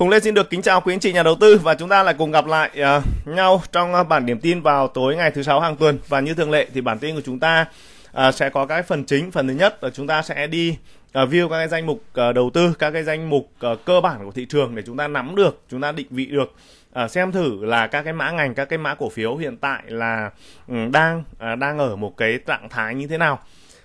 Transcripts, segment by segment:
Hùng Lê xin được kính chào quý anh chị nhà đầu tư và chúng ta lại cùng gặp lại uh, nhau trong uh, bản điểm tin vào tối ngày thứ sáu hàng tuần. Và như thường lệ thì bản tin của chúng ta uh, sẽ có các phần chính phần thứ nhất là chúng ta sẽ đi uh, view các cái danh mục uh, đầu tư các cái danh mục uh, cơ bản của thị trường để chúng ta nắm được chúng ta định vị được uh, xem thử là các cái mã ngành các cái mã cổ phiếu hiện tại là um, đang uh, đang ở một cái trạng thái như thế nào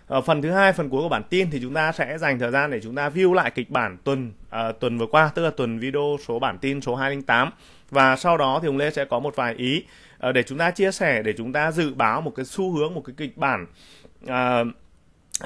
ở phần thứ hai phần cuối của bản tin thì chúng ta sẽ dành thời gian để chúng ta view lại kịch bản tuần uh, tuần vừa qua tức là tuần video số bản tin số 208 và sau đó thì ông Lê sẽ có một vài ý uh, để chúng ta chia sẻ để chúng ta dự báo một cái xu hướng một cái kịch bản uh,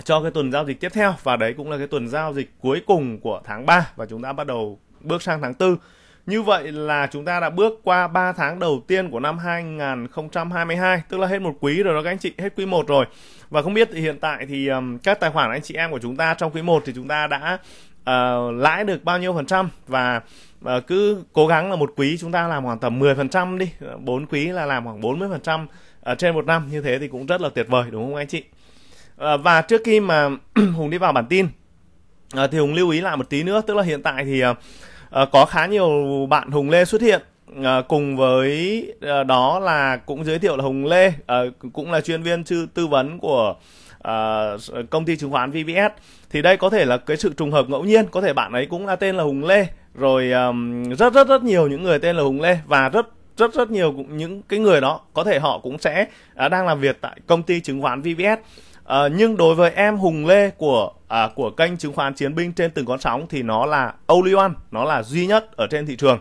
cho cái tuần giao dịch tiếp theo. Và đấy cũng là cái tuần giao dịch cuối cùng của tháng 3 và chúng ta bắt đầu bước sang tháng 4 như vậy là chúng ta đã bước qua 3 tháng đầu tiên của năm 2022, tức là hết một quý rồi đó các anh chị, hết quý 1 rồi. Và không biết thì hiện tại thì um, các tài khoản anh chị em của chúng ta trong quý 1 thì chúng ta đã uh, lãi được bao nhiêu phần trăm? Và uh, cứ cố gắng là một quý chúng ta làm khoảng tầm 10 phần trăm đi, bốn quý là làm khoảng 40 phần trăm ờ, trên một năm. Như thế thì cũng rất là tuyệt vời đúng không anh chị? Uh, và trước khi mà Hùng đi vào bản tin uh, thì Hùng lưu ý lại một tí nữa, tức là hiện tại thì uh, có khá nhiều bạn Hùng Lê xuất hiện à, cùng với à, đó là cũng giới thiệu là Hùng Lê à, cũng là chuyên viên tư tư vấn của à, công ty chứng khoán VBS thì đây có thể là cái sự trùng hợp ngẫu nhiên có thể bạn ấy cũng là tên là Hùng Lê. Rồi um, rất rất rất nhiều những người tên là Hùng Lê và rất rất rất nhiều những cái người đó có thể họ cũng sẽ uh, đang làm việc tại công ty chứng khoán VBS À, nhưng đối với em Hùng Lê của à, của kênh chứng khoán chiến binh trên từng con sóng thì nó là only one, nó là duy nhất ở trên thị trường.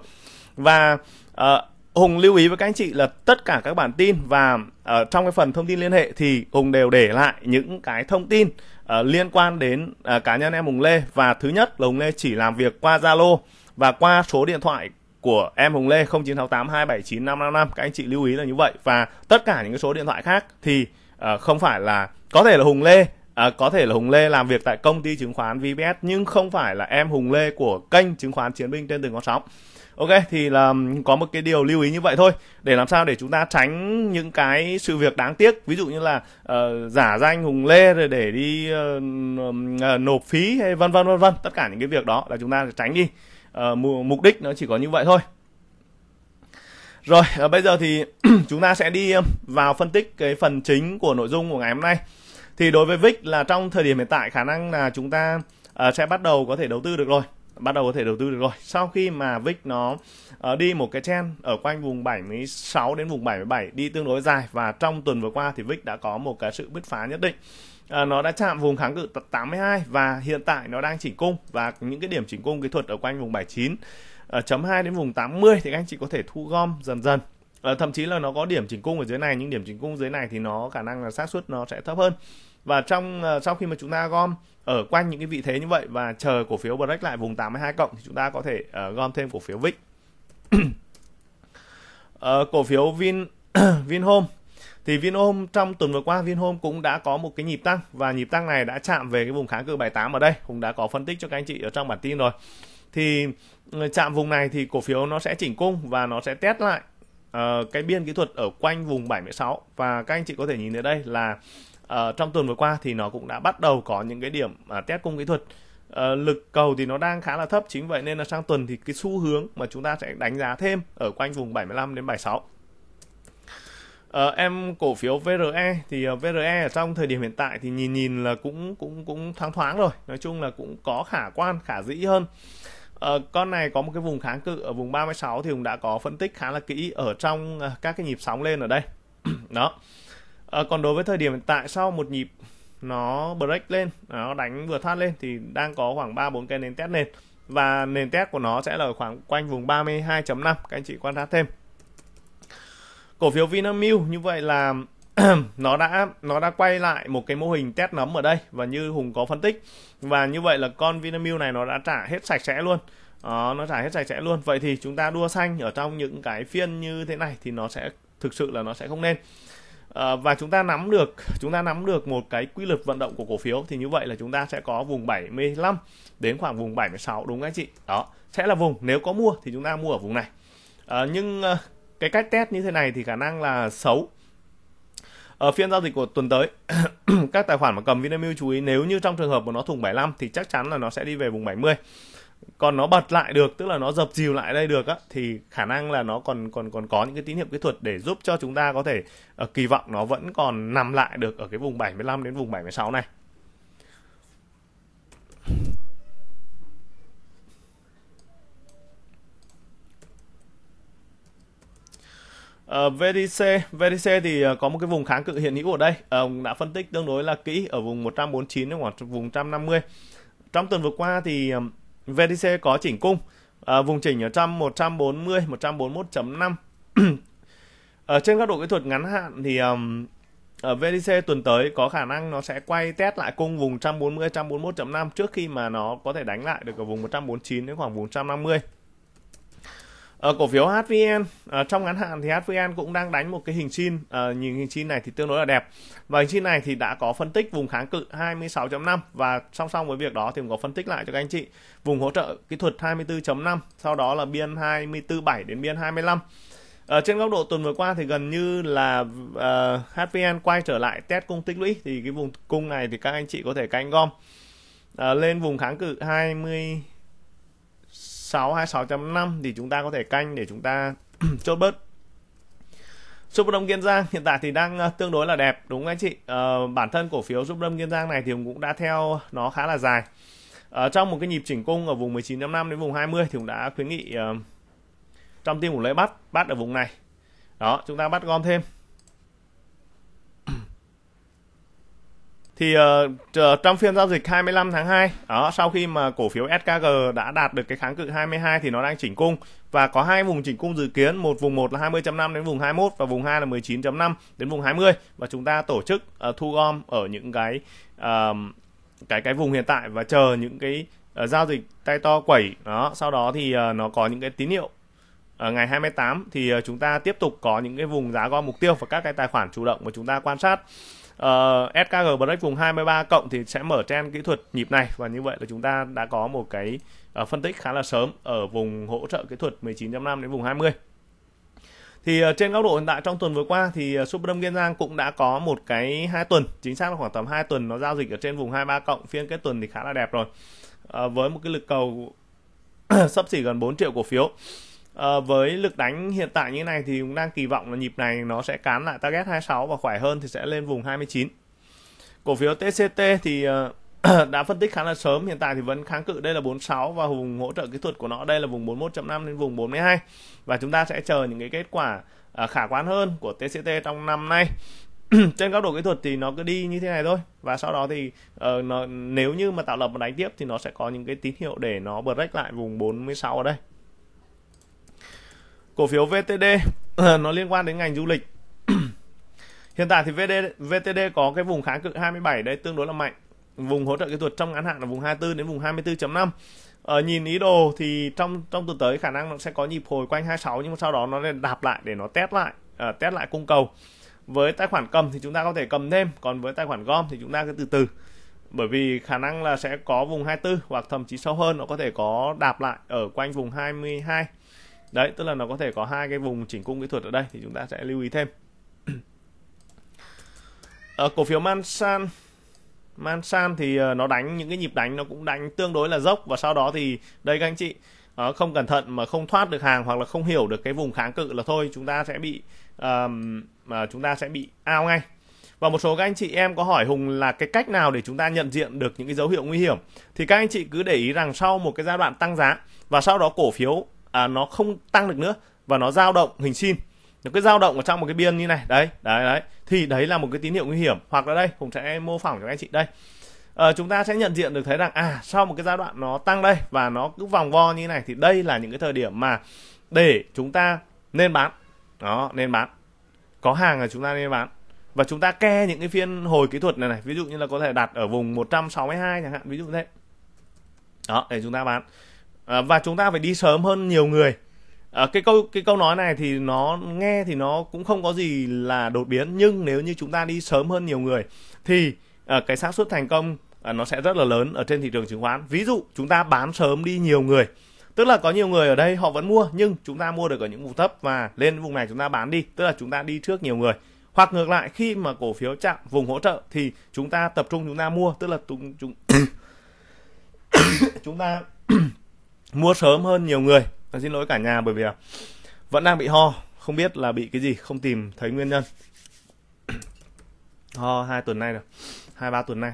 Và à, Hùng lưu ý với các anh chị là tất cả các bản tin và ở trong cái phần thông tin liên hệ thì Hùng đều để lại những cái thông tin uh, liên quan đến uh, cá nhân em Hùng Lê. Và thứ nhất là Hùng Lê chỉ làm việc qua Zalo và qua số điện thoại của em Hùng Lê 0968 279 555 các anh chị lưu ý là như vậy. Và tất cả những cái số điện thoại khác thì uh, không phải là có thể là Hùng Lê À, có thể là Hùng Lê làm việc tại công ty chứng khoán VBS nhưng không phải là em Hùng Lê của kênh chứng khoán chiến binh trên từng con sóng. Ok thì là có một cái điều lưu ý như vậy thôi. Để làm sao để chúng ta tránh những cái sự việc đáng tiếc. Ví dụ như là uh, giả danh Hùng Lê rồi để đi uh, uh, nộp phí hay vân vân vân vân. Tất cả những cái việc đó là chúng ta sẽ tránh đi. Uh, mục đích nó chỉ có như vậy thôi. Rồi uh, bây giờ thì chúng ta sẽ đi vào phân tích cái phần chính của nội dung của ngày hôm nay. Thì đối với VIX là trong thời điểm hiện tại khả năng là chúng ta uh, sẽ bắt đầu có thể đầu tư được rồi bắt đầu có thể đầu tư được rồi. Sau khi mà VIX nó uh, đi một cái trend ở quanh vùng 76 đến vùng 77 đi tương đối dài và trong tuần vừa qua thì VIX đã có một cái sự bứt phá nhất định. À, nó đã chạm vùng kháng cự 82 và hiện tại nó đang chỉnh cung và những cái điểm chỉnh cung kỹ thuật ở quanh vùng 79 ở ờ, chấm 2 đến vùng 80 thì các anh chị có thể thu gom dần dần. À, thậm chí là nó có điểm chỉnh cung ở dưới này nhưng điểm chỉnh cung dưới này thì nó khả năng là xác suất nó sẽ thấp hơn và trong ờ, sau khi mà chúng ta gom ở quanh những cái vị thế như vậy và chờ cổ phiếu break lại vùng 82 cộng thì chúng ta có thể uh, gom thêm cổ phiếu VIX. uh, ờ, cổ phiếu Vin Vinhome thì Vinhome trong tuần vừa qua Vinhome cũng đã có một cái nhịp tăng và nhịp tăng này đã chạm về cái vùng kháng cự 78 ở đây. Cũng đã có phân tích cho các anh chị ở trong bản tin rồi. Thì ừ, chạm vùng này thì cổ phiếu nó sẽ chỉnh cung và nó sẽ test lại uh, cái biên kỹ thuật ở quanh vùng 76 và các anh chị có thể nhìn thấy đây là uh, trong tuần vừa qua thì nó cũng đã bắt đầu có những cái điểm uh, test cung kỹ thuật. Uh, lực cầu thì nó đang khá là thấp chính vậy nên là sang tuần thì cái xu hướng mà chúng ta sẽ đánh giá thêm ở quanh vùng 75 đến 76 Uh, ờ, em cổ phiếu VRE thì uh, VRE ở trong thời điểm hiện tại thì nhìn nhìn là cũng cũng cũng thoáng thoáng rồi. Nói chung là cũng có khả quan khả dĩ hơn. Uh, con này có một cái vùng kháng cự ở vùng 36 thì cũng đã có phân tích khá là kỹ ở trong uh, các cái nhịp sóng lên ở đây. Đó à, còn đối với thời điểm hiện tại sau một nhịp nó break lên nó đánh vừa thoát lên thì đang có khoảng ba bốn cái nền test nền. Và nền test của nó sẽ là khoảng quanh vùng 32.5 các anh chị quan sát thêm. Cổ phiếu Vinamilk như vậy là nó đã nó đã quay lại một cái mô hình test nấm ở đây và như Hùng có phân tích. Và như vậy là con Vinamilk này nó đã trả hết sạch sẽ luôn. Đó, nó trả hết sạch sẽ luôn. Vậy thì chúng ta đua xanh ở trong những cái phiên như thế này thì nó sẽ thực sự là nó sẽ không nên à, và chúng ta nắm được chúng ta nắm được một cái quy luật vận động của cổ phiếu thì như vậy là chúng ta sẽ có vùng 75 đến khoảng vùng 76 đúng không anh chị? Đó sẽ là vùng nếu có mua thì chúng ta mua ở vùng này. À, nhưng ờ, cái cách test như thế này thì khả năng là xấu. Ở phiên giao dịch của tuần tới các tài khoản mà cầm Vinamilk chú ý nếu như trong trường hợp mà nó thủng 75 thì chắc chắn là nó sẽ đi về vùng 70 còn nó bật lại được tức là nó dập dìu lại đây được á thì khả năng là nó còn còn còn có những cái tín hiệu kỹ thuật để giúp cho chúng ta có thể uh, kỳ vọng nó vẫn còn nằm lại được ở cái vùng 75 đến vùng 76 này. Ờ, uh, VDC VDC thì uh, có một cái vùng kháng cự hiện hữu ở đây. Uh, đã phân tích tương đối là kỹ ở vùng 149 đến khoảng vùng 150 trong tuần vừa qua thì uh, VTC có chỉnh cung. À, vùng chỉnh ở trong 140 141.5 ở trên góc độ kỹ thuật ngắn hạn thì um, ở VTC tuần tới có khả năng nó sẽ quay test lại cung vùng 140 141.5 trước khi mà nó có thể đánh lại được ở vùng 149 đến khoảng vùng 150 ở cổ phiếu HVN ở ờ, trong ngắn hạn thì HVN cũng đang đánh một cái hình chin ở nhìn hình chin này thì tương đối là đẹp. Và hình chin này thì đã có phân tích vùng kháng cự 26.5 và song song với việc đó thì cũng có phân tích lại cho các anh chị. Vùng hỗ trợ kỹ thuật 24.5 sau đó là biên 24.7 đến biên 25 ở trên góc độ tuần vừa qua thì gần như là uh, HVN quay trở lại test cung tích lũy thì cái vùng cung này thì các anh chị có thể canh gom. Uh, lên vùng kháng cự 20 6 26.5 thì chúng ta có thể canh để chúng ta chốt bớt Super Đông Kiên Giang hiện tại thì đang ờ, tương đối là đẹp đúng không anh chị? Uh, bản thân cổ phiếu Super Đông Kiên Giang này thì cũng đã theo nó khá là dài. Uh, trong một cái nhịp chỉnh cung ở vùng 19.5 đến vùng 20 thì cũng đã khuyến nghị uh, trong tim của lấy bắt bắt ở vùng này. Đó, chúng ta bắt gom thêm. Thì uh, trong phiên giao dịch 25 tháng 2 đó sau khi mà cổ phiếu SKG đã đạt được cái kháng cự 22 thì nó đang chỉnh cung. Và có hai vùng chỉnh cung dự kiến một vùng 1 là 20.5 đến vùng 21 và vùng 2 là 19.5 đến vùng 20 và chúng ta tổ chức uh, thu gom ở những cái uh, cái cái vùng hiện tại và chờ những cái uh, giao dịch tay to quẩy đó. Sau đó thì uh, nó có những cái tín hiệu. Ở ngày 28 thì uh, chúng ta tiếp tục có những cái vùng giá gom mục tiêu và các cái tài khoản chủ động mà chúng ta quan sát. Ờ, uh, SKG break vùng 23 cộng thì sẽ mở trend kỹ thuật nhịp này. Và như vậy là chúng ta đã có một cái uh, phân tích khá là sớm ở vùng hỗ trợ kỹ thuật 19.5 đến vùng 20 thì uh, trên góc độ hiện tại trong tuần vừa qua thì uh, Superdome Kiên Giang cũng đã có một cái hai tuần chính xác là khoảng tầm 2 tuần nó giao dịch ở trên vùng 23 cộng phiên kết tuần thì khá là đẹp rồi. Uh, với một cái lực cầu sấp xỉ gần 4 triệu cổ phiếu à, với lực đánh hiện tại như này thì cũng đang kỳ vọng là nhịp này nó sẽ cán lại target 26 và khỏe hơn thì sẽ lên vùng 29 cổ phiếu TCT thì uh, đã phân tích khá là sớm hiện tại thì vẫn kháng cự đây là 46 và vùng hỗ trợ kỹ thuật của nó đây là vùng 41.5 đến vùng 42 và chúng ta sẽ chờ những cái kết quả uh, khả quan hơn của TCT trong năm nay. Trên góc độ kỹ thuật thì nó cứ đi như thế này thôi. Và sau đó thì uh, nó nếu như mà tạo lập và đánh tiếp thì nó sẽ có những cái tín hiệu để nó break lại vùng 46 ở đây cổ phiếu VTD ờ, nó liên quan đến ngành du lịch. Hiện tại thì VD, VTD có cái vùng kháng cự 27 đấy tương đối là mạnh. Vùng hỗ trợ kỹ thuật trong ngắn hạn là vùng 24 đến vùng 24.5 ở ờ, nhìn ý đồ thì trong trong tuần tới khả năng nó sẽ có nhịp hồi quanh 26 nhưng mà sau đó nó nên đạp lại để nó test lại uh, test lại cung cầu. Với tài khoản cầm thì chúng ta có thể cầm thêm còn với tài khoản gom thì chúng ta cứ từ từ. Bởi vì khả năng là sẽ có vùng 24 hoặc thậm chí sâu hơn nó có thể có đạp lại ở quanh vùng 22 đấy tức là nó có thể có hai cái vùng chỉnh cung kỹ thuật ở đây thì chúng ta sẽ lưu ý thêm. Ở cổ phiếu Mansan. Mansan thì ờ, nó đánh những cái nhịp đánh nó cũng đánh tương đối là dốc và sau đó thì đây các anh chị ờ, không cẩn thận mà không thoát được hàng hoặc là không hiểu được cái vùng kháng cự là thôi chúng ta sẽ bị uh, mà chúng ta sẽ bị ao ngay. Và một số các anh chị em có hỏi Hùng là cái cách nào để chúng ta nhận diện được những cái dấu hiệu nguy hiểm? Thì các anh chị cứ để ý rằng sau một cái giai đoạn tăng giá và sau đó cổ phiếu à, nó không tăng được nữa và nó dao động hình sin nó cái dao động ở trong một cái biên như này. Đấy đấy đấy. Thì đấy là một cái tín hiệu nguy hiểm. Hoặc là đây cũng sẽ mô phỏng cho các anh chị đây. À, chúng ta sẽ nhận diện được thấy rằng à sau một cái giai đoạn nó tăng đây và nó cứ vòng vo như này thì đây là những cái thời điểm mà để chúng ta nên bán. Đó nên bán. Có hàng là chúng ta nên bán. Và chúng ta ke những cái phiên hồi kỹ thuật này này. Ví dụ như là có thể đặt ở vùng 162 chẳng hạn. Ví dụ thế. Đó để chúng ta bán à, và chúng ta phải đi sớm hơn nhiều người. À, cái câu cái câu nói này thì nó nghe thì nó cũng không có gì là đột biến nhưng nếu như chúng ta đi sớm hơn nhiều người thì à, cái xác suất thành công à, nó sẽ rất là lớn ở trên thị trường chứng khoán. Ví dụ chúng ta bán sớm đi nhiều người tức là có nhiều người ở đây họ vẫn mua nhưng chúng ta mua được ở những vùng thấp và lên vùng này chúng ta bán đi tức là chúng ta đi trước nhiều người. Hoặc ngược lại khi mà cổ phiếu chạm vùng hỗ trợ thì chúng ta tập trung chúng ta mua tức là chúng chúng chúng ta mua sớm hơn nhiều người. À, xin lỗi cả nhà bởi vì à, vẫn đang bị ho. Không biết là bị cái gì không tìm thấy nguyên nhân. Ho hai tuần nay rồi. Hai ba tuần nay.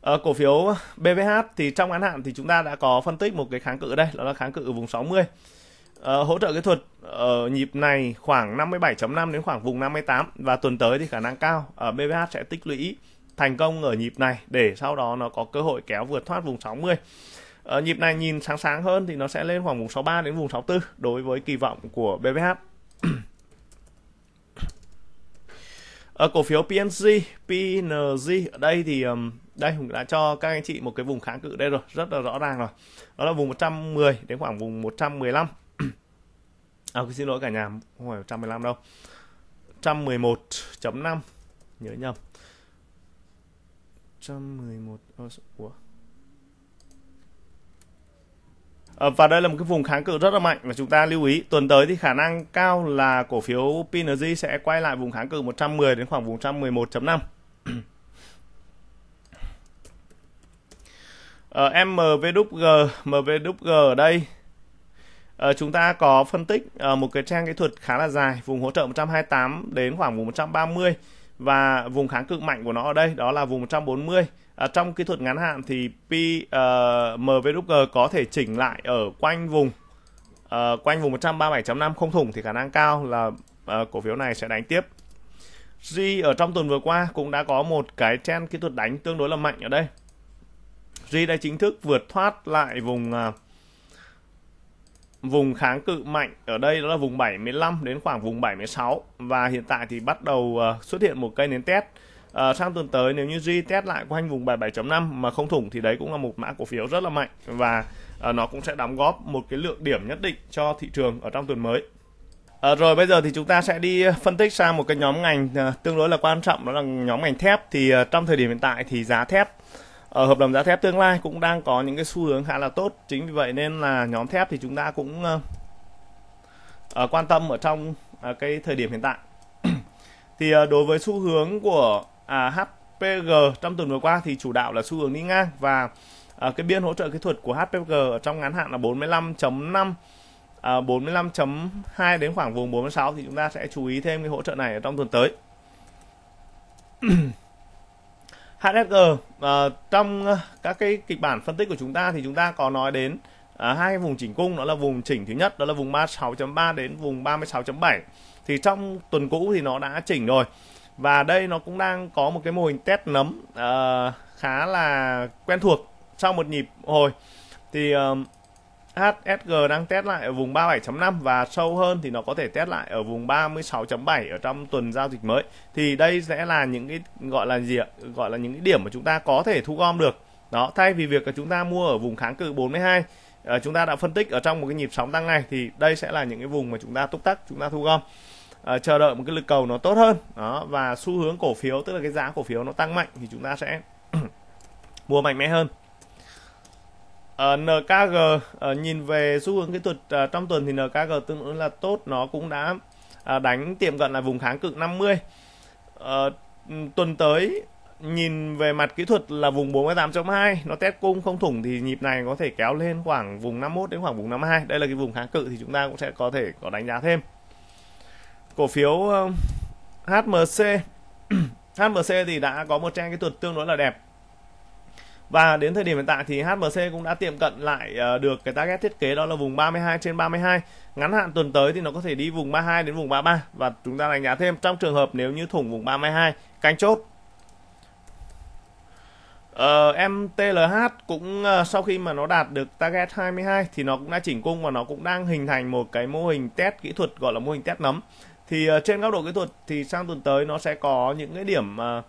Ở cổ phiếu BVH thì trong ngắn hạn thì chúng ta đã có phân tích một cái kháng cự ở đây đó là kháng cự ở vùng 60 Ờ, hỗ trợ kỹ thuật ở nhịp này khoảng 57.5 đến khoảng vùng 58 và tuần tới thì khả năng cao ờ, ở BVH sẽ tích lũy thành công ở nhịp này để sau đó nó có cơ hội kéo vượt thoát vùng 60. Ở nhịp này nhìn sáng sáng hơn thì nó sẽ lên khoảng vùng 63 đến vùng 64 đối với kỳ vọng của BBH. ở ờ, cổ phiếu PNG, PNG ở đây thì um, đây cũng đã cho các anh chị một cái vùng kháng cự đây rồi, rất là rõ ràng rồi. Đó là vùng 110 đến khoảng vùng 115 à, xin lỗi cả nhà không phải 115 đâu 111.5 nhớ nhầm 111 Ủa? À, Ờ, và đây là một cái vùng kháng cự rất là mạnh. Và chúng ta lưu ý tuần tới thì khả năng cao là cổ phiếu PNG sẽ quay lại vùng kháng cự 110 đến khoảng vùng 111.5 uh, MVWG MVWG ở đây. Uh, chúng ta có phân tích uh, một cái trang kỹ thuật khá là dài vùng hỗ trợ 128 đến khoảng vùng 130 và vùng kháng cự mạnh của nó ở đây đó là vùng 140 à, trong kỹ thuật ngắn hạn thì P ờ, uh, MVG có thể chỉnh lại ở quanh vùng uh, quanh vùng 137.5 không thủng thì khả năng cao là uh, cổ phiếu này sẽ đánh tiếp. G ở trong tuần vừa qua cũng đã có một cái trend kỹ thuật đánh tương đối là mạnh ở đây. G đã chính thức vượt thoát lại vùng uh, vùng kháng cự mạnh ở đây đó là vùng 75 đến khoảng vùng 76 và hiện tại thì bắt đầu uh, xuất hiện một cây nến test à, sang tuần tới nếu như G test lại quanh vùng 77.5 mà không thủng thì đấy cũng là một mã cổ phiếu rất là mạnh và à, nó cũng sẽ đóng góp một cái lượng điểm nhất định cho thị trường ở trong tuần mới. À, rồi bây giờ thì chúng ta sẽ đi phân tích sang một cái nhóm ngành à, tương đối là quan trọng đó là nhóm ngành thép. Thì à, trong thời điểm hiện tại thì giá thép ở hợp đồng giá thép tương lai cũng đang có những cái xu hướng khá là tốt. Chính vì vậy nên là nhóm thép thì chúng ta cũng à, quan tâm ở trong à, cái thời điểm hiện tại. Thì à, đối với xu hướng của à, HPG trong tuần vừa qua thì chủ đạo là xu hướng đi ngang và à, cái biên hỗ trợ kỹ thuật của HPG ở trong ngắn hạn là 45.5 à, 45.2 đến khoảng vùng 46 thì chúng ta sẽ chú ý thêm cái hỗ trợ này ở trong tuần tới. HSG à, trong các cái kịch bản phân tích của chúng ta thì chúng ta có nói đến à, hai vùng chỉnh cung đó là vùng chỉnh thứ nhất đó là vùng 36.3 đến vùng 36.7 thì trong tuần cũ thì nó đã chỉnh rồi và đây nó cũng đang có một cái mô hình test nấm uh, khá là quen thuộc sau một nhịp hồi thì uh, HSG đang test lại ở vùng 37.5 và sâu hơn thì nó có thể test lại ở vùng 36.7 ở trong tuần giao dịch mới. Thì đây sẽ là những cái gọi là gì ạ? Gọi là những cái điểm mà chúng ta có thể thu gom được. Đó, thay vì việc là chúng ta mua ở vùng kháng cự 42 uh, ờ, chúng ta đã phân tích ở trong một cái nhịp sóng tăng này thì đây sẽ là những cái vùng mà chúng ta túc tắc chúng ta thu gom. Uh, chờ đợi một cái lực cầu nó tốt hơn. Đó và xu hướng cổ phiếu tức là cái giá cổ phiếu nó tăng mạnh thì chúng ta sẽ mua mạnh mẽ hơn. Ờ, uh, NKG uh, ờ, nhìn về xu hướng kỹ thuật uh, trong tuần thì NKG tương ứng là tốt nó cũng đã uh, đánh tiệm cận là vùng kháng cự 50 uh, tuần tới nhìn về mặt kỹ thuật là vùng 48.2 nó test cung không thủng thì nhịp này có thể kéo lên khoảng vùng 51 đến khoảng vùng 52 đây là cái vùng kháng cự thì chúng ta cũng sẽ có thể có đánh giá thêm cổ phiếu ờ, HMC HMC thì đã có một trang kỹ thuật tương đối là đẹp. Và đến thời điểm hiện tại thì HMC cũng đã tiệm cận lại ờ, được cái target thiết kế đó là vùng 32 trên 32 ngắn hạn tuần tới thì nó có thể đi vùng 32 đến vùng 33 và chúng ta đánh giá thêm trong trường hợp nếu như thủng vùng 32 canh chốt. Ờ, uh, MTLH cũng uh, sau khi mà nó đạt được target 22 thì nó cũng đã chỉnh cung và nó cũng đang hình thành một cái mô hình test kỹ thuật gọi là mô hình test nấm. Thì uh, trên góc độ kỹ thuật thì sang tuần tới nó sẽ có những cái điểm uh,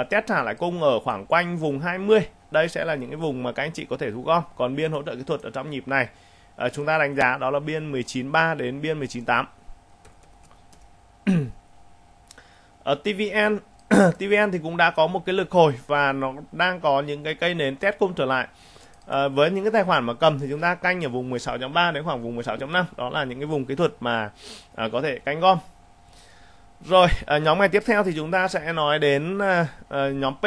uh, test trả lại cung ở khoảng quanh vùng 20 đây sẽ là những cái vùng mà các anh chị có thể thu gom. Còn biên hỗ trợ kỹ thuật ở trong nhịp này uh, chúng ta đánh giá đó là biên 19.3 đến biên 19.8 ở TVN TVN thì cũng đã có một cái lực hồi và nó đang có những cái cây nến test cung trở lại à, với những cái tài khoản mà cầm thì chúng ta canh ở vùng 16.3 đến khoảng vùng 16.5 đó là những cái vùng kỹ thuật mà à, có thể canh gom. Rồi à, nhóm ngày tiếp theo thì chúng ta sẽ nói đến à, à, nhóm P.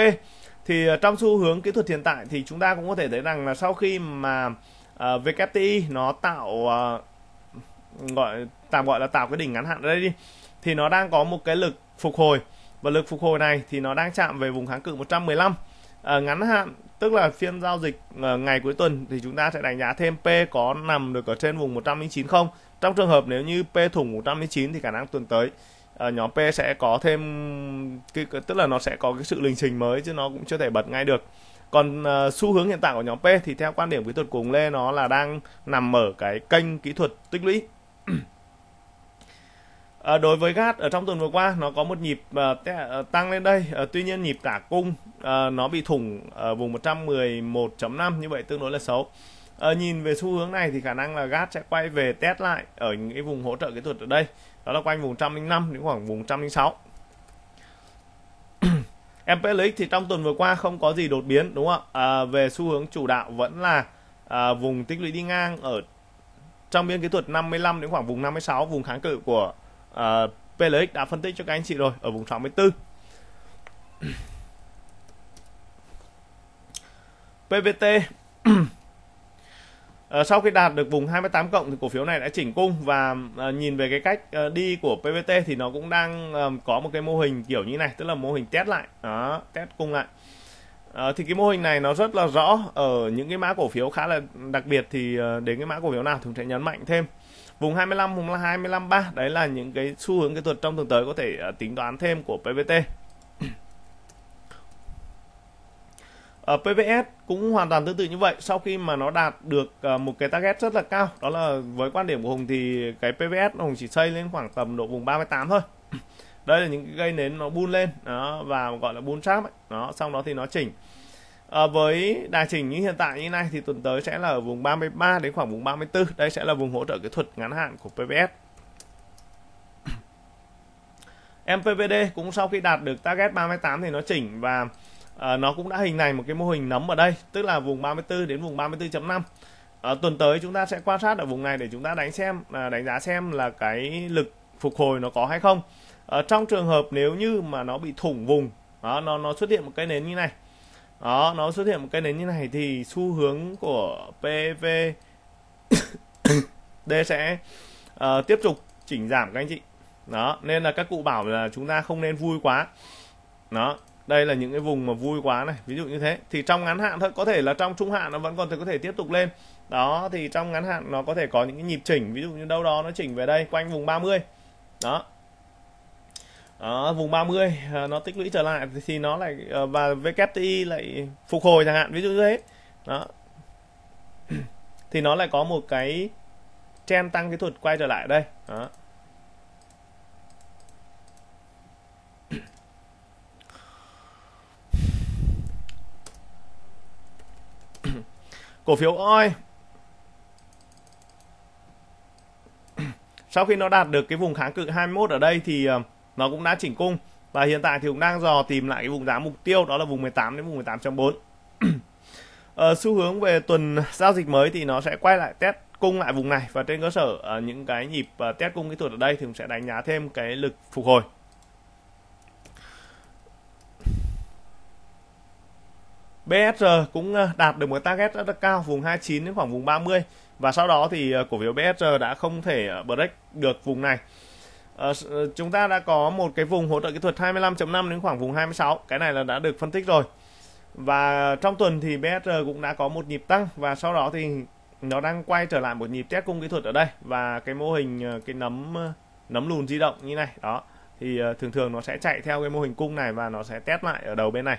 Thì trong xu hướng kỹ thuật hiện tại thì chúng ta cũng có thể thấy rằng là sau khi mà à, VKTI nó tạo à, gọi tạm gọi là tạo cái đỉnh ngắn hạn ở đây đi thì nó đang có một cái lực phục hồi. Và lực phục hồi này thì nó đang chạm về vùng kháng cự 115 à, ngắn hạn tức là phiên giao dịch à, ngày cuối tuần thì chúng ta sẽ đánh giá thêm P có nằm được ở trên vùng 109 không. Trong trường hợp nếu như P thủng 109 thì khả năng tuần tới à, nhóm P sẽ có thêm cái, tức là nó sẽ có cái sự lình trình mới chứ nó cũng chưa thể bật ngay được. Còn uh, xu hướng hiện tại của nhóm P thì theo quan điểm kỹ thuật của Lê nó là đang nằm ở cái kênh kỹ thuật tích lũy. À, đối với GAT ở trong tuần vừa qua nó có một nhịp uh, tăng lên đây. Uh, tuy nhiên nhịp cả cung uh, nó bị thủng ở vùng 111.5 như vậy tương đối là xấu. Uh, nhìn về xu hướng này thì khả năng là GAT sẽ quay về test lại ở những cái vùng hỗ trợ kỹ thuật ở đây. Đó là quanh vùng 105 đến khoảng vùng 106 MPLX thì trong tuần vừa qua không có gì đột biến đúng không ạ? À, về xu hướng chủ đạo vẫn là à, vùng tích lũy đi ngang ở trong biên kỹ thuật 55 đến khoảng vùng 56 vùng kháng cự của Ờ, uh, PLX đã phân tích cho các anh chị rồi ở vùng 64 PVT Uh, sau khi đạt được vùng 28 cộng thì cổ phiếu này đã chỉnh cung và uh, nhìn về cái cách uh, đi của PVT thì nó cũng đang uh, có một cái mô hình kiểu như này tức là mô hình test lại. Đó test cung lại. Thì cái mô hình này nó rất là rõ ở những cái mã cổ phiếu khá là đặc biệt thì đến cái mã cổ phiếu nào thường sẽ nhấn mạnh thêm vùng 25 vùng là 25 3 đấy là những cái xu hướng kỹ thuật trong tuần tới có thể uh, tính toán thêm của PVT ở PVS cũng hoàn toàn tương tự như vậy. Sau khi mà nó đạt được uh, một cái target rất là cao đó là với quan điểm của Hùng thì cái PVS Hùng chỉ xây lên khoảng tầm độ vùng 38 thôi. Đây là những cái gây nến nó buôn lên đó và gọi là buôn sáp ấy. đó xong đó thì nó chỉnh à, với đà chỉnh như hiện tại như này thì tuần tới sẽ là ở vùng 33 đến khoảng vùng 34 đây sẽ là vùng hỗ trợ kỹ thuật ngắn hạn của PVS MPVD cũng sau khi đạt được target 38 thì nó chỉnh và uh, nó cũng đã hình thành một cái mô hình nấm ở đây tức là vùng 34 đến vùng 34.5 à, ờ, tuần tới chúng ta sẽ quan sát ở vùng này để chúng ta đánh xem à, đánh giá xem là cái lực phục hồi nó có hay không. À, trong trường hợp nếu như mà nó bị thủng vùng đó nó nó xuất hiện một cái nến như này đó nó xuất hiện một cái nến như này thì xu hướng của PV D sẽ uh, tiếp tục chỉnh giảm các anh chị. Đó nên là các cụ bảo là chúng ta không nên vui quá. Đó đây là những cái vùng mà vui quá này ví dụ như thế. Thì trong ngắn hạn thôi có thể là trong trung hạn nó vẫn còn thể có thể tiếp tục lên. Đó thì trong ngắn hạn nó có thể có những cái nhịp chỉnh ví dụ như đâu đó nó chỉnh về đây quanh vùng 30 đó đó, vùng 30 à, ờ, nó tích lũy trở lại thì nó lại ờ, và VKTI lại phục hồi chẳng hạn ví dụ như thế. Đó. Thì nó lại có một cái trend tăng kỹ thuật quay trở lại đây. Đó. Cổ phiếu oi sau khi nó đạt được cái vùng kháng cự 21 ở đây thì nó cũng đã chỉnh cung. Và hiện tại thì cũng đang dò tìm lại cái vùng giá mục tiêu đó là vùng 18 đến vùng 18.4 ờ, xu hướng về tuần giao dịch mới thì nó sẽ quay lại test cung lại vùng này. Và trên cơ sở uh, những cái nhịp uh, test cung kỹ thuật ở đây thì cũng sẽ đánh giá thêm cái lực phục hồi. BSR cũng ờ, đạt được một target rất là cao vùng 29 đến khoảng vùng 30 và sau đó thì cổ phiếu BSR đã không thể break được vùng này. Ờ, ờ, chúng ta đã có một cái vùng hỗ trợ kỹ thuật 25.5 đến khoảng vùng 26 cái này là đã được phân tích rồi. Và trong tuần thì BSR cũng đã có một nhịp tăng và sau đó thì nó đang quay trở lại một nhịp test cung kỹ thuật ở đây. Và cái mô hình ờ, cái nấm nấm lùn di động như này, đó, thì thường thường nó sẽ chạy theo cái mô hình cung này và nó sẽ test lại ở đầu bên này.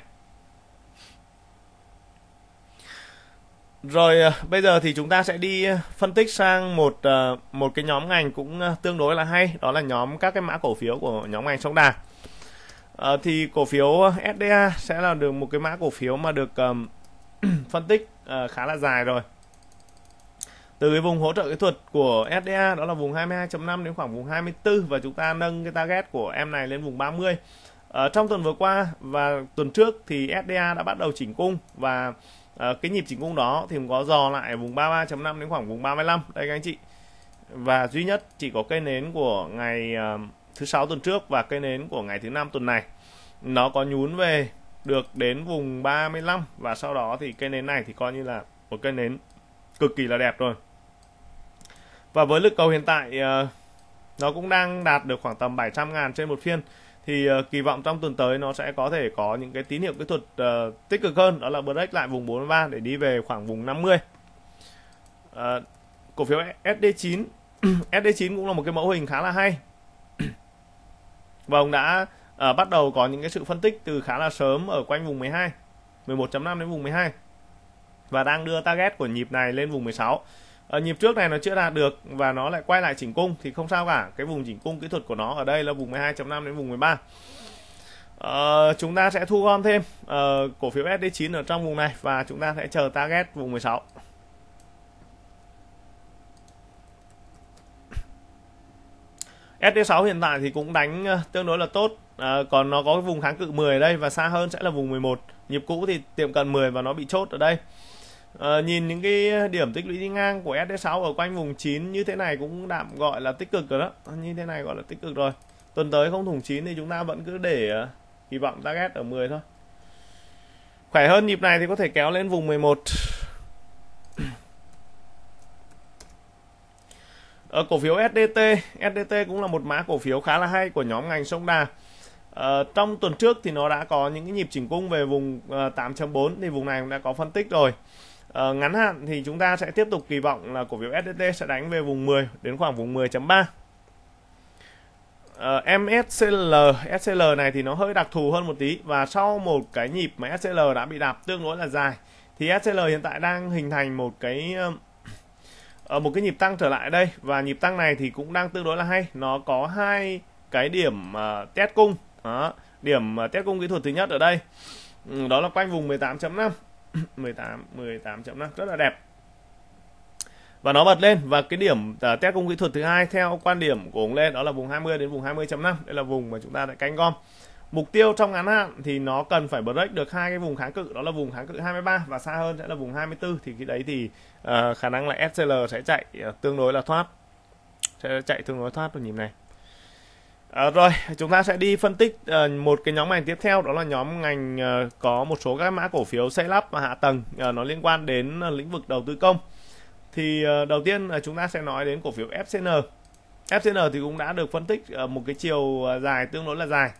Rồi ờ, bây giờ thì chúng ta sẽ đi ờ, phân tích sang một ờ, một cái nhóm ngành cũng tương đối là hay, đó là nhóm các cái mã cổ phiếu của nhóm ngành sông đà. À, thì cổ phiếu SDA sẽ là được một cái mã cổ phiếu mà được um, phân tích uh, khá là dài rồi. Từ cái vùng hỗ trợ kỹ thuật của SDA đó là vùng 22.5 đến khoảng vùng 24 và chúng ta nâng cái target của em này lên vùng 30. Ở trong tuần vừa qua và tuần trước thì SDA đã bắt đầu chỉnh cung và à, cái nhịp chỉnh cung đó thì có dò lại vùng 33.5 đến khoảng vùng 35 đây các anh chị. Và duy nhất chỉ có cây nến của ngày uh, thứ sáu tuần trước và cây nến của ngày thứ năm tuần này. Nó có nhún về được đến vùng 35 và sau đó thì cây nến này thì coi như là một cây nến cực kỳ là đẹp rồi. Và với lực cầu hiện tại uh, nó cũng đang đạt được khoảng tầm 700 ngàn trên một phiên thì uh, kỳ vọng trong tuần tới nó sẽ có thể có những cái tín hiệu kỹ thuật uh, tích cực hơn. Đó là break lại vùng 43 để đi về khoảng vùng 50 uh, ờ, cổ phiếu SD9 SD9 cũng là một cái mẫu hình khá là hay. Và ông đã uh, bắt đầu có những cái sự phân tích từ khá là sớm ở quanh vùng 12 11.5 đến vùng 12 và đang đưa target của nhịp này lên vùng 16 ở nhịp trước này nó chưa đạt được và nó lại quay lại chỉnh cung thì không sao cả. Cái vùng chỉnh cung kỹ thuật của nó ở đây là vùng 12.5 đến vùng 13 Ờ, chúng ta sẽ thu gom thêm uh, cổ phiếu SD9 ở trong vùng này và chúng ta sẽ chờ target vùng 16 SD6 hiện tại thì cũng đánh ờ, tương đối là tốt. À, còn nó có cái vùng kháng cự 10 ở đây và xa hơn sẽ là vùng 11 nhịp cũ thì tiệm cận 10 và nó bị chốt ở đây à, nhìn những cái điểm tích lũy đi ngang của SD6 ở quanh vùng 9 như thế này cũng đạm gọi là tích cực rồi đó. Ờ, như thế này gọi là tích cực rồi. Tuần tới không thủng 9 thì chúng ta vẫn cứ để ờ, kỳ vọng target ở 10 thôi. Khỏe hơn nhịp này thì có thể kéo lên vùng 11 ở cổ phiếu SDT SDT cũng là một mã cổ phiếu khá là hay của nhóm ngành sông đà. Ờ, trong tuần trước thì nó đã có những cái nhịp chỉnh cung về vùng uh, 8.4 thì vùng này cũng đã có phân tích rồi. Ờ, ngắn hạn thì chúng ta sẽ tiếp tục kỳ vọng là cổ phiếu SDT sẽ đánh về vùng 10 đến khoảng vùng 10.3. Uh, ờ, MSCL SCL này thì nó hơi đặc thù hơn một tí và sau một cái nhịp mà SCL đã bị đạp tương đối là dài thì SCL hiện tại đang hình thành một cái uh, một cái nhịp tăng trở lại đây và nhịp tăng này thì cũng đang tương đối là hay. Nó có hai cái điểm uh, test cung. Đó điểm test cung kỹ thuật thứ nhất ở đây ừ, đó là quanh vùng 18.5 18 18.5 rất là đẹp. Và nó bật lên. Và cái điểm uh, test cung kỹ thuật thứ hai theo quan điểm của ông lên đó là vùng 20 đến vùng 20.5 đây là vùng mà chúng ta đã canh gom. Mục tiêu trong ngắn hạn thì nó cần phải break được hai cái vùng kháng cự. Đó là vùng kháng cự 23 và xa hơn sẽ là vùng 24 thì cái đấy thì uh, khả năng là SCL sẽ chạy uh, tương đối là thoát. Sẽ chạy tương đối thoát vào nhịp này. À, rồi chúng ta sẽ đi phân tích uh, một cái nhóm ngành tiếp theo đó là nhóm ngành uh, có một số các mã cổ phiếu xây lắp và hạ tầng uh, nó liên quan đến uh, lĩnh vực đầu tư công. Thì uh, đầu tiên uh, chúng ta sẽ nói đến cổ phiếu FCN FCN thì cũng đã được phân tích uh, một cái chiều uh, dài tương đối là dài.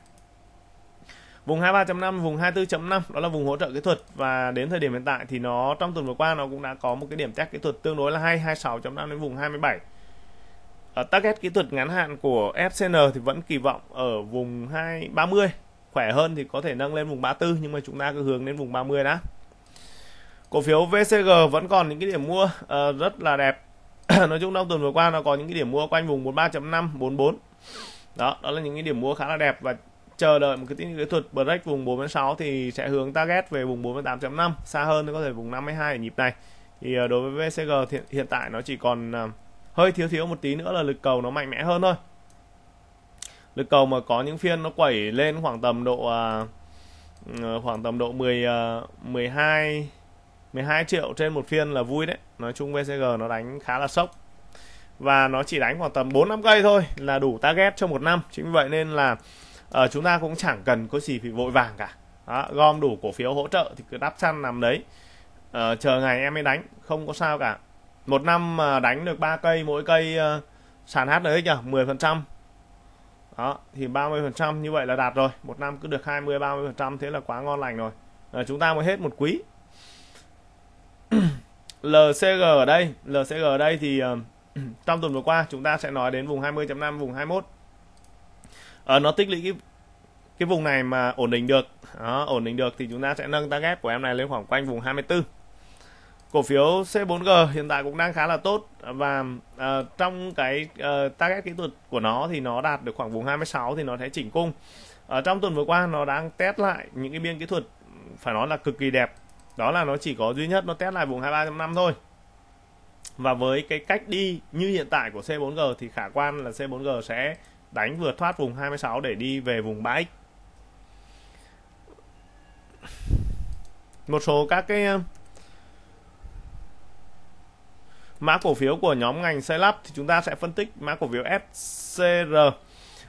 Vùng 23.5 vùng 24.5 đó là vùng hỗ trợ kỹ thuật. Và đến thời điểm hiện tại thì nó trong tuần vừa qua nó cũng đã có một cái điểm test kỹ thuật tương đối là hay 26.5 đến vùng 27 ở target kỹ thuật ngắn hạn của FCN thì vẫn kỳ vọng ở vùng 230 khỏe hơn thì có thể nâng lên vùng 34 nhưng mà chúng ta cứ hướng đến vùng 30 đã. Cổ phiếu VCG vẫn còn những cái điểm mua uh, rất là đẹp. Nói chung trong tuần vừa qua nó có những cái điểm mua quanh vùng 43.5 44 đó đó là những cái điểm mua khá là đẹp và chờ đợi một cái tín kỹ thuật break vùng 46 thì sẽ hướng target về vùng 48.5 xa hơn thì có thể vùng 52 ở nhịp này. Thì uh, đối với VCG thì hiện tại nó chỉ còn uh, hơi thiếu thiếu một tí nữa là lực cầu nó mạnh mẽ hơn thôi. Lực cầu mà có những phiên nó quẩy lên khoảng tầm độ uh, khoảng tầm độ 10 uh, 12 12 triệu trên một phiên là vui đấy. Nói chung VCG nó đánh khá là sốc. Và nó chỉ đánh khoảng tầm 4 năm cây thôi là đủ target cho một năm. Chính vì vậy nên là uh, chúng ta cũng chẳng cần có gì phải vội vàng cả. Đó, gom đủ cổ phiếu hỗ trợ thì cứ đắp chăn nằm đấy. Uh, chờ ngày em mới đánh không có sao cả một năm mà đánh được 3 cây mỗi cây uh, sàn HNX nhỉ 10 phần trăm. Đó thì 30 phần trăm như vậy là đạt rồi. Một năm cứ được 20 30 phần trăm thế là quá ngon lành rồi. À, chúng ta mới hết một quý. LCG ở đây. LCG ở đây thì uh, trong tuần vừa qua chúng ta sẽ nói đến vùng 20.5 vùng 21 à, nó tích lũy cái cái vùng này mà ổn định được. Đó, ổn định được thì chúng ta sẽ nâng target của em này lên khoảng quanh vùng 24 cổ phiếu C4G hiện tại cũng đang khá là tốt và uh, trong cái uh, target kỹ thuật của nó thì nó đạt được khoảng vùng 26 thì nó sẽ chỉnh cung. Ở trong tuần vừa qua nó đang test lại những cái biên kỹ thuật phải nói là cực kỳ đẹp. Đó là nó chỉ có duy nhất nó test lại vùng 23.5 thôi. Và với cái cách đi như hiện tại của C4G thì khả quan là C4G sẽ đánh vượt thoát vùng 26 để đi về vùng 3X một số các cái mã cổ phiếu của nhóm ngành xây lắp thì chúng ta sẽ phân tích mã cổ phiếu FCR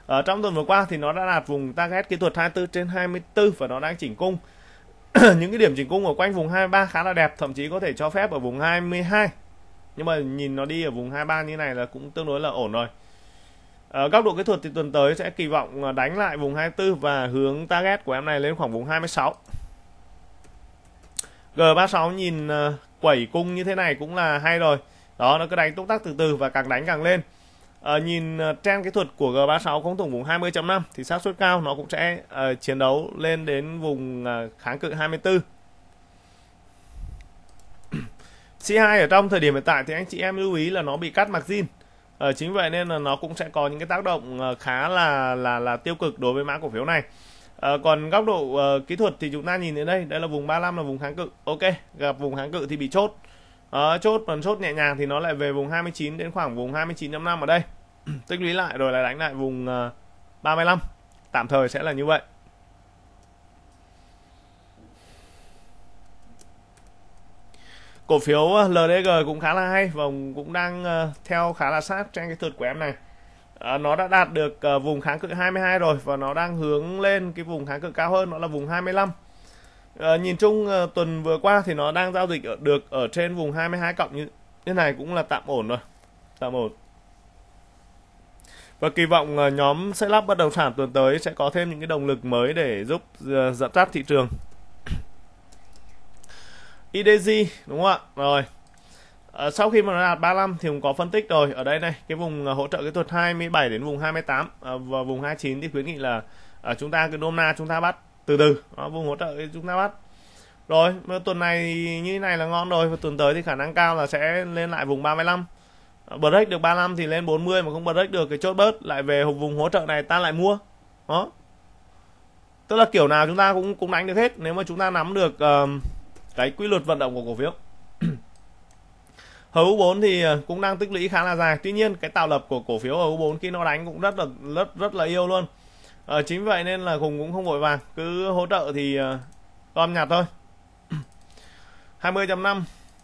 ở ờ, trong tuần vừa qua thì nó đã đạt vùng target kỹ thuật 24 trên 24 và nó đang chỉnh cung. Những cái điểm chỉnh cung ở quanh vùng 23 khá là đẹp, thậm chí có thể cho phép ở vùng 22 nhưng mà nhìn nó đi ở vùng 23 như này là cũng tương đối là ổn rồi. Ở góc độ kỹ thuật thì tuần tới sẽ kỳ vọng ờ, đánh lại vùng 24 và hướng target của em này lên khoảng vùng 26 G36 nhìn quẩy cung như thế này cũng là hay rồi đó nó cứ đánh túc tắc từ từ và càng đánh càng lên. À, nhìn uh, trend kỹ thuật của G36 không thủng vùng 20.5 thì xác suất cao nó cũng sẽ uh, chiến đấu lên đến vùng uh, kháng cự 24 C2 ở trong thời điểm hiện tại thì anh chị em lưu ý là nó bị cắt margin ờ, chính vậy nên là nó cũng sẽ có những cái tác động khá là là là tiêu cực đối với mã cổ phiếu này. Ờ, còn góc độ uh, kỹ thuật thì chúng ta nhìn đến đây đây là vùng 35 là vùng kháng cự. Ok gặp vùng kháng cự thì bị chốt uh, chốt phần chốt nhẹ nhàng thì nó lại về vùng 29 đến khoảng vùng 29.5 ở đây. Tích lũy lại rồi lại đánh lại vùng ờ, uh, 35 tạm thời sẽ là như vậy. Cổ phiếu ờ, LDG cũng khá là hay và cũng đang uh, theo khá là sát trên cái thuật của em này. Uh, nó đã đạt được uh, vùng kháng cự 22 rồi và nó đang hướng lên cái vùng kháng cự cao hơn nó là vùng 25 À, nhìn chung à, tuần vừa qua thì nó đang giao dịch ở, được ở trên vùng 22 cộng như thế này cũng là tạm ổn rồi tạm ổn. Và kỳ vọng à, nhóm xây lắp bất động sản tuần tới sẽ có thêm những cái động lực mới để giúp à, dẫn dắt thị trường. IDG đúng không ạ? Rồi. À, sau khi mà nó đạt 35 thì cũng có phân tích rồi. Ở đây này cái vùng hỗ trợ kỹ thuật 27 đến vùng 28 à, và vùng 29 thì khuyến nghị là à, chúng ta cái nôm na chúng ta bắt từ từ đó, vùng hỗ trợ chúng ta bắt rồi tuần này như thế này là ngon rồi và tuần tới thì khả năng cao là sẽ lên lại vùng 35 ờ, break được 35 thì lên 40 mà không break được cái chốt bớt lại về vùng hỗ trợ này ta lại mua. Đó. Tức là kiểu nào chúng ta cũng cũng đánh được hết nếu mà chúng ta nắm được uh, cái quy luật vận động của cổ phiếu. HU4 thì ờ, cũng đang tích lũy khá là dài. Tuy nhiên cái tạo lập của cổ phiếu HU4 khi nó đánh cũng rất là rất rất là yêu luôn à, chính vậy nên là hùng cũng không vội vàng cứ hỗ trợ thì ờ, uh, gom nhặt thôi. 20.5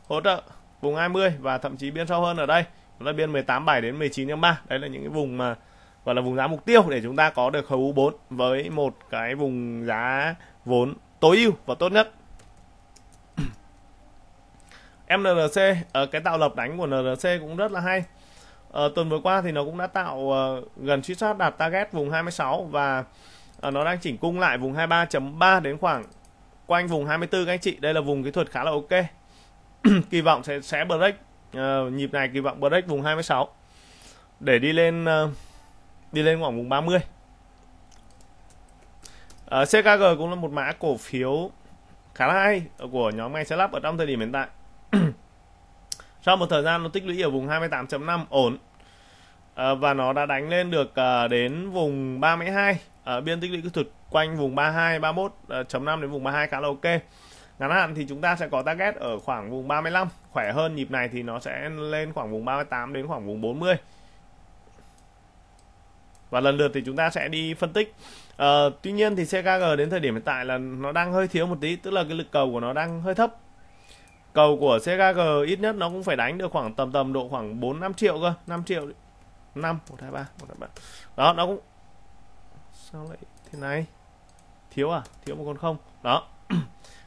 hỗ trợ vùng 20 và thậm chí biên sâu hơn ở đây. Là biên 18.7 đến 19.3 đấy là những cái vùng mà gọi là vùng giá mục tiêu để chúng ta có được HU4 với một cái vùng giá vốn tối ưu và tốt nhất. MNRC ở ờ, cái tạo lập đánh của NRC cũng rất là hay ờ, tuần vừa qua thì nó cũng đã tạo uh, gần suýt sát đạt target vùng 26 và uh, nó đang chỉnh cung lại vùng 23.3 đến khoảng quanh vùng 24 các anh chị. Đây là vùng kỹ thuật khá là ok. Kỳ vọng sẽ sẽ break uh, nhịp này kỳ vọng break vùng 26 để đi lên uh, đi lên khoảng vùng 30 uh, CKG cũng là một mã cổ phiếu khá là hay của nhóm ngành setup lắp ở trong thời điểm hiện tại sau một thời gian nó tích lũy ở vùng 28.5 ổn. À, và nó đã đánh lên được à, đến vùng 32 à, ờ, biên tích lũy kỹ thuật quanh vùng 32 31.5 đến vùng 32 khá là ok. Ngắn hạn thì chúng ta sẽ có target ở khoảng vùng 35 khỏe hơn nhịp này thì nó sẽ lên khoảng vùng 38 đến khoảng vùng 40 và lần lượt thì chúng ta sẽ đi phân tích. À, tuy nhiên thì CKG đến thời điểm hiện tại là nó đang hơi thiếu một tí tức là cái lực cầu của nó đang hơi thấp cầu của CKG ít nhất nó cũng phải đánh được khoảng tầm tầm độ khoảng 4 5 triệu cơ 5 triệu 5 1 2 3 1 2 3 đó nó cũng sao lại thế này? Thiếu à? Thiếu một con không. Đó.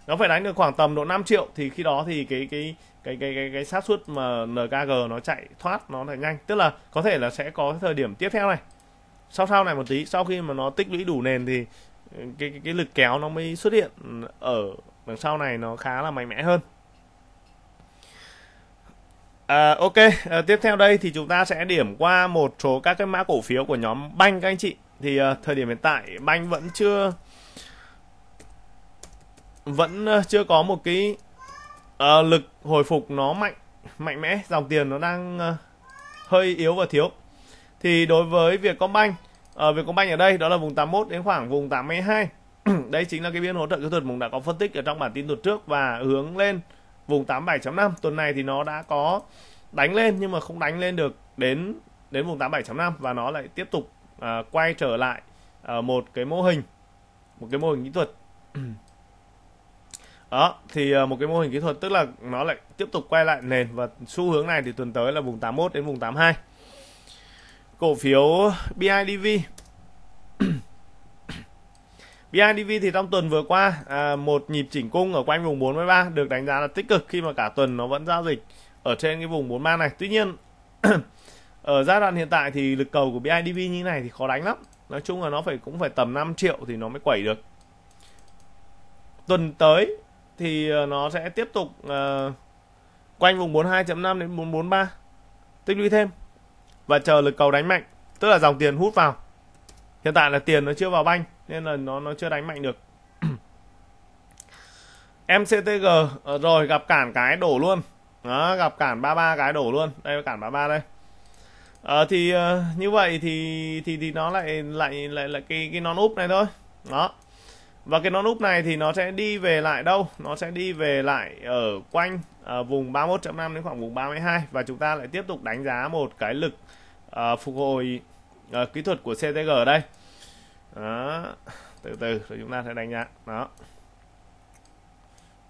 Nó phải đánh được khoảng tầm độ 5 triệu thì khi đó thì cái cái cái cái cái cái xác suất mà NKG nó chạy thoát nó lại nhanh. Tức là có thể là sẽ có thời điểm tiếp theo này. Sau sau này một tí sau khi mà nó tích lũy đủ nền thì cái cái, cái lực kéo nó mới xuất hiện ở đằng sau này nó khá là mạnh mẽ hơn. À, ok, à, tiếp theo đây thì chúng ta sẽ điểm qua một số các cái mã cổ phiếu của nhóm banh các anh chị. Thì à, thời điểm hiện tại banh vẫn chưa vẫn chưa có một cái à, lực hồi phục nó mạnh mạnh mẽ, dòng tiền nó đang à, hơi yếu và thiếu. Thì đối với Vietcombank, ở uh, Vietcombank ở đây đó là vùng 81 đến khoảng vùng 82. đây chính là cái biên hỗ trợ kỹ thuật mình đã có phân tích ở trong bản tin tuần trước và hướng lên vùng 87.5 tuần này thì nó đã có đánh lên nhưng mà không đánh lên được đến đến vùng 87.5 và nó lại tiếp tục uh, quay trở lại uh, một cái mô hình một cái mô hình kỹ thuật. Đó thì uh, một cái mô hình kỹ thuật tức là nó lại tiếp tục quay lại nền. Và xu hướng này thì tuần tới là vùng 81 đến vùng 82 cổ phiếu BIDV BIDV thì trong tuần vừa qua à, một nhịp chỉnh cung ở quanh vùng 43 được đánh giá là tích cực khi mà cả tuần nó vẫn giao dịch ở trên cái vùng 43 này. Tuy nhiên ở giai đoạn hiện tại thì lực cầu của BIDV như này thì khó đánh lắm. Nói chung là nó phải cũng phải tầm 5 triệu thì nó mới quẩy được. Tuần tới thì à, nó sẽ tiếp tục uh, quanh vùng 42.5 đến 443 tích lũy thêm và chờ lực cầu đánh mạnh tức là dòng tiền hút vào. Hiện tại là tiền nó chưa vào banh nên là nó nó chưa đánh mạnh được. MCTG ờ, rồi gặp cản cái đổ luôn. Đó gặp cản 33 cái đổ luôn. Đây là cản 33 đây. À, thì uh, như vậy thì thì thì nó lại lại lại là cái cái non úp này thôi. Đó. Và cái non úp này thì nó sẽ đi về lại đâu? Nó sẽ đi về lại ở quanh uh, vùng 31.5 đến khoảng vùng 32 và chúng ta lại tiếp tục đánh giá một cái lực uh, phục hồi uh, kỹ thuật của CTG ở đây đó. Từ từ rồi chúng ta sẽ đánh giá. Đó.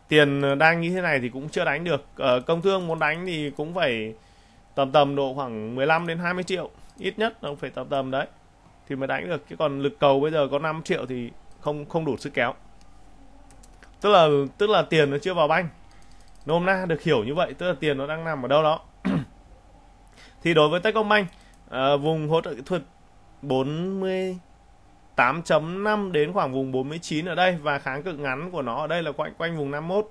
Tiền ờ, đang như thế này thì cũng chưa đánh được. Ở công thương muốn đánh thì cũng phải tầm tầm độ khoảng 15 đến 20 triệu. Ít nhất nó phải tầm tầm đấy thì mới đánh được. Chứ còn lực cầu bây giờ có 5 triệu thì không không đủ sức kéo. Tức là tức là tiền nó chưa vào banh. Nôm na được hiểu như vậy tức là tiền nó đang nằm ở đâu đó. Thì đối với Techcombank à, vùng hỗ trợ kỹ thuật 40 8.5 đến khoảng vùng 49 ở đây và kháng cự ngắn của nó ở đây là quanh quanh vùng 51.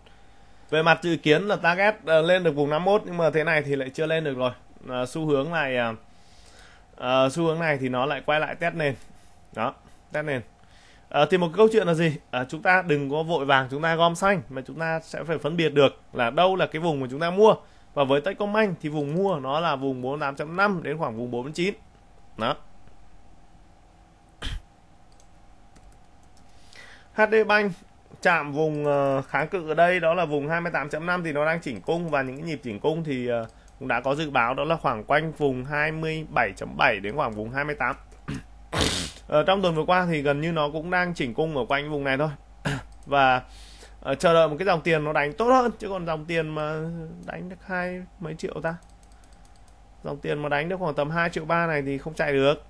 Về mặt dự kiến là target uh, lên được vùng 51 nhưng mà thế này thì lại chưa lên được rồi. Uh, xu hướng này uh, uh, xu hướng này thì nó lại quay lại test nền. Đó, test nền. À, thì một câu chuyện là gì? à, chúng ta đừng có vội vàng chúng ta gom xanh mà chúng ta sẽ phải phân biệt được là đâu là cái vùng mà chúng ta mua. Và với Techcombank thì vùng mua nó là vùng 48.5 đến khoảng vùng 49. Đó. HD Bank chạm vùng ờ, kháng cự ở đây, đó là vùng 28.5 thì nó đang chỉnh cung và những cái nhịp chỉnh cung thì ờ, cũng đã có dự báo đó là khoảng quanh vùng 27.7 đến khoảng vùng 28 ở ờ, trong tuần vừa qua thì gần như nó cũng đang chỉnh cung ở quanh vùng này thôi. Và chờ đợi một cái dòng tiền nó đánh tốt hơn, chứ còn dòng tiền mà đánh được hai mấy triệu ta? Dòng tiền mà đánh được khoảng tầm 2 triệu ba này thì không chạy được.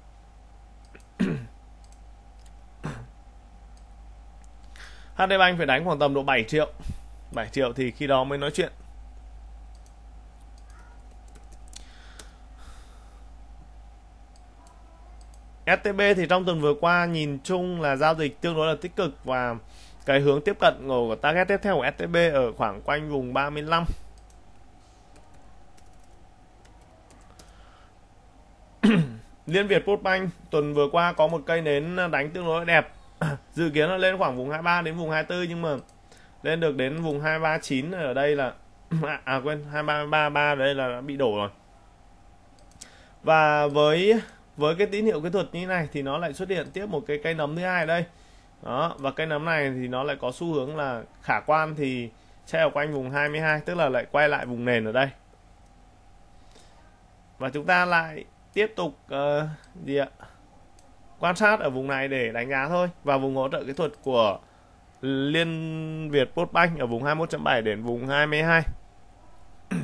HD Bank phải đánh khoảng tầm độ 7 triệu. 7 triệu thì khi đó mới nói chuyện. STB thì trong tuần vừa qua nhìn chung là giao dịch tương đối là tích cực và cái hướng tiếp cận của target tiếp theo của STB ở khoảng quanh vùng 35 Liên Việt Postbank tuần vừa qua có một cây nến đánh tương đối đẹp. dự kiến là lên khoảng vùng 23 đến vùng 24 nhưng mà lên được đến vùng 239 ở đây là à, à quên 2333 đây là bị đổ rồi. Và với với cái tín hiệu kỹ thuật như này thì nó lại xuất hiện tiếp một cái cây nấm thứ hai ở đây. Đó và cây nấm này thì nó lại có xu hướng là khả quan thì sẽ ở quanh vùng 22 tức là lại quay lại vùng nền ở đây. Và chúng ta lại tiếp tục uh, gì ạ? Quan sát ở vùng này để đánh giá thôi. Và vùng hỗ trợ kỹ thuật của Liên Việt Postbank ở vùng 21.7 đến vùng 22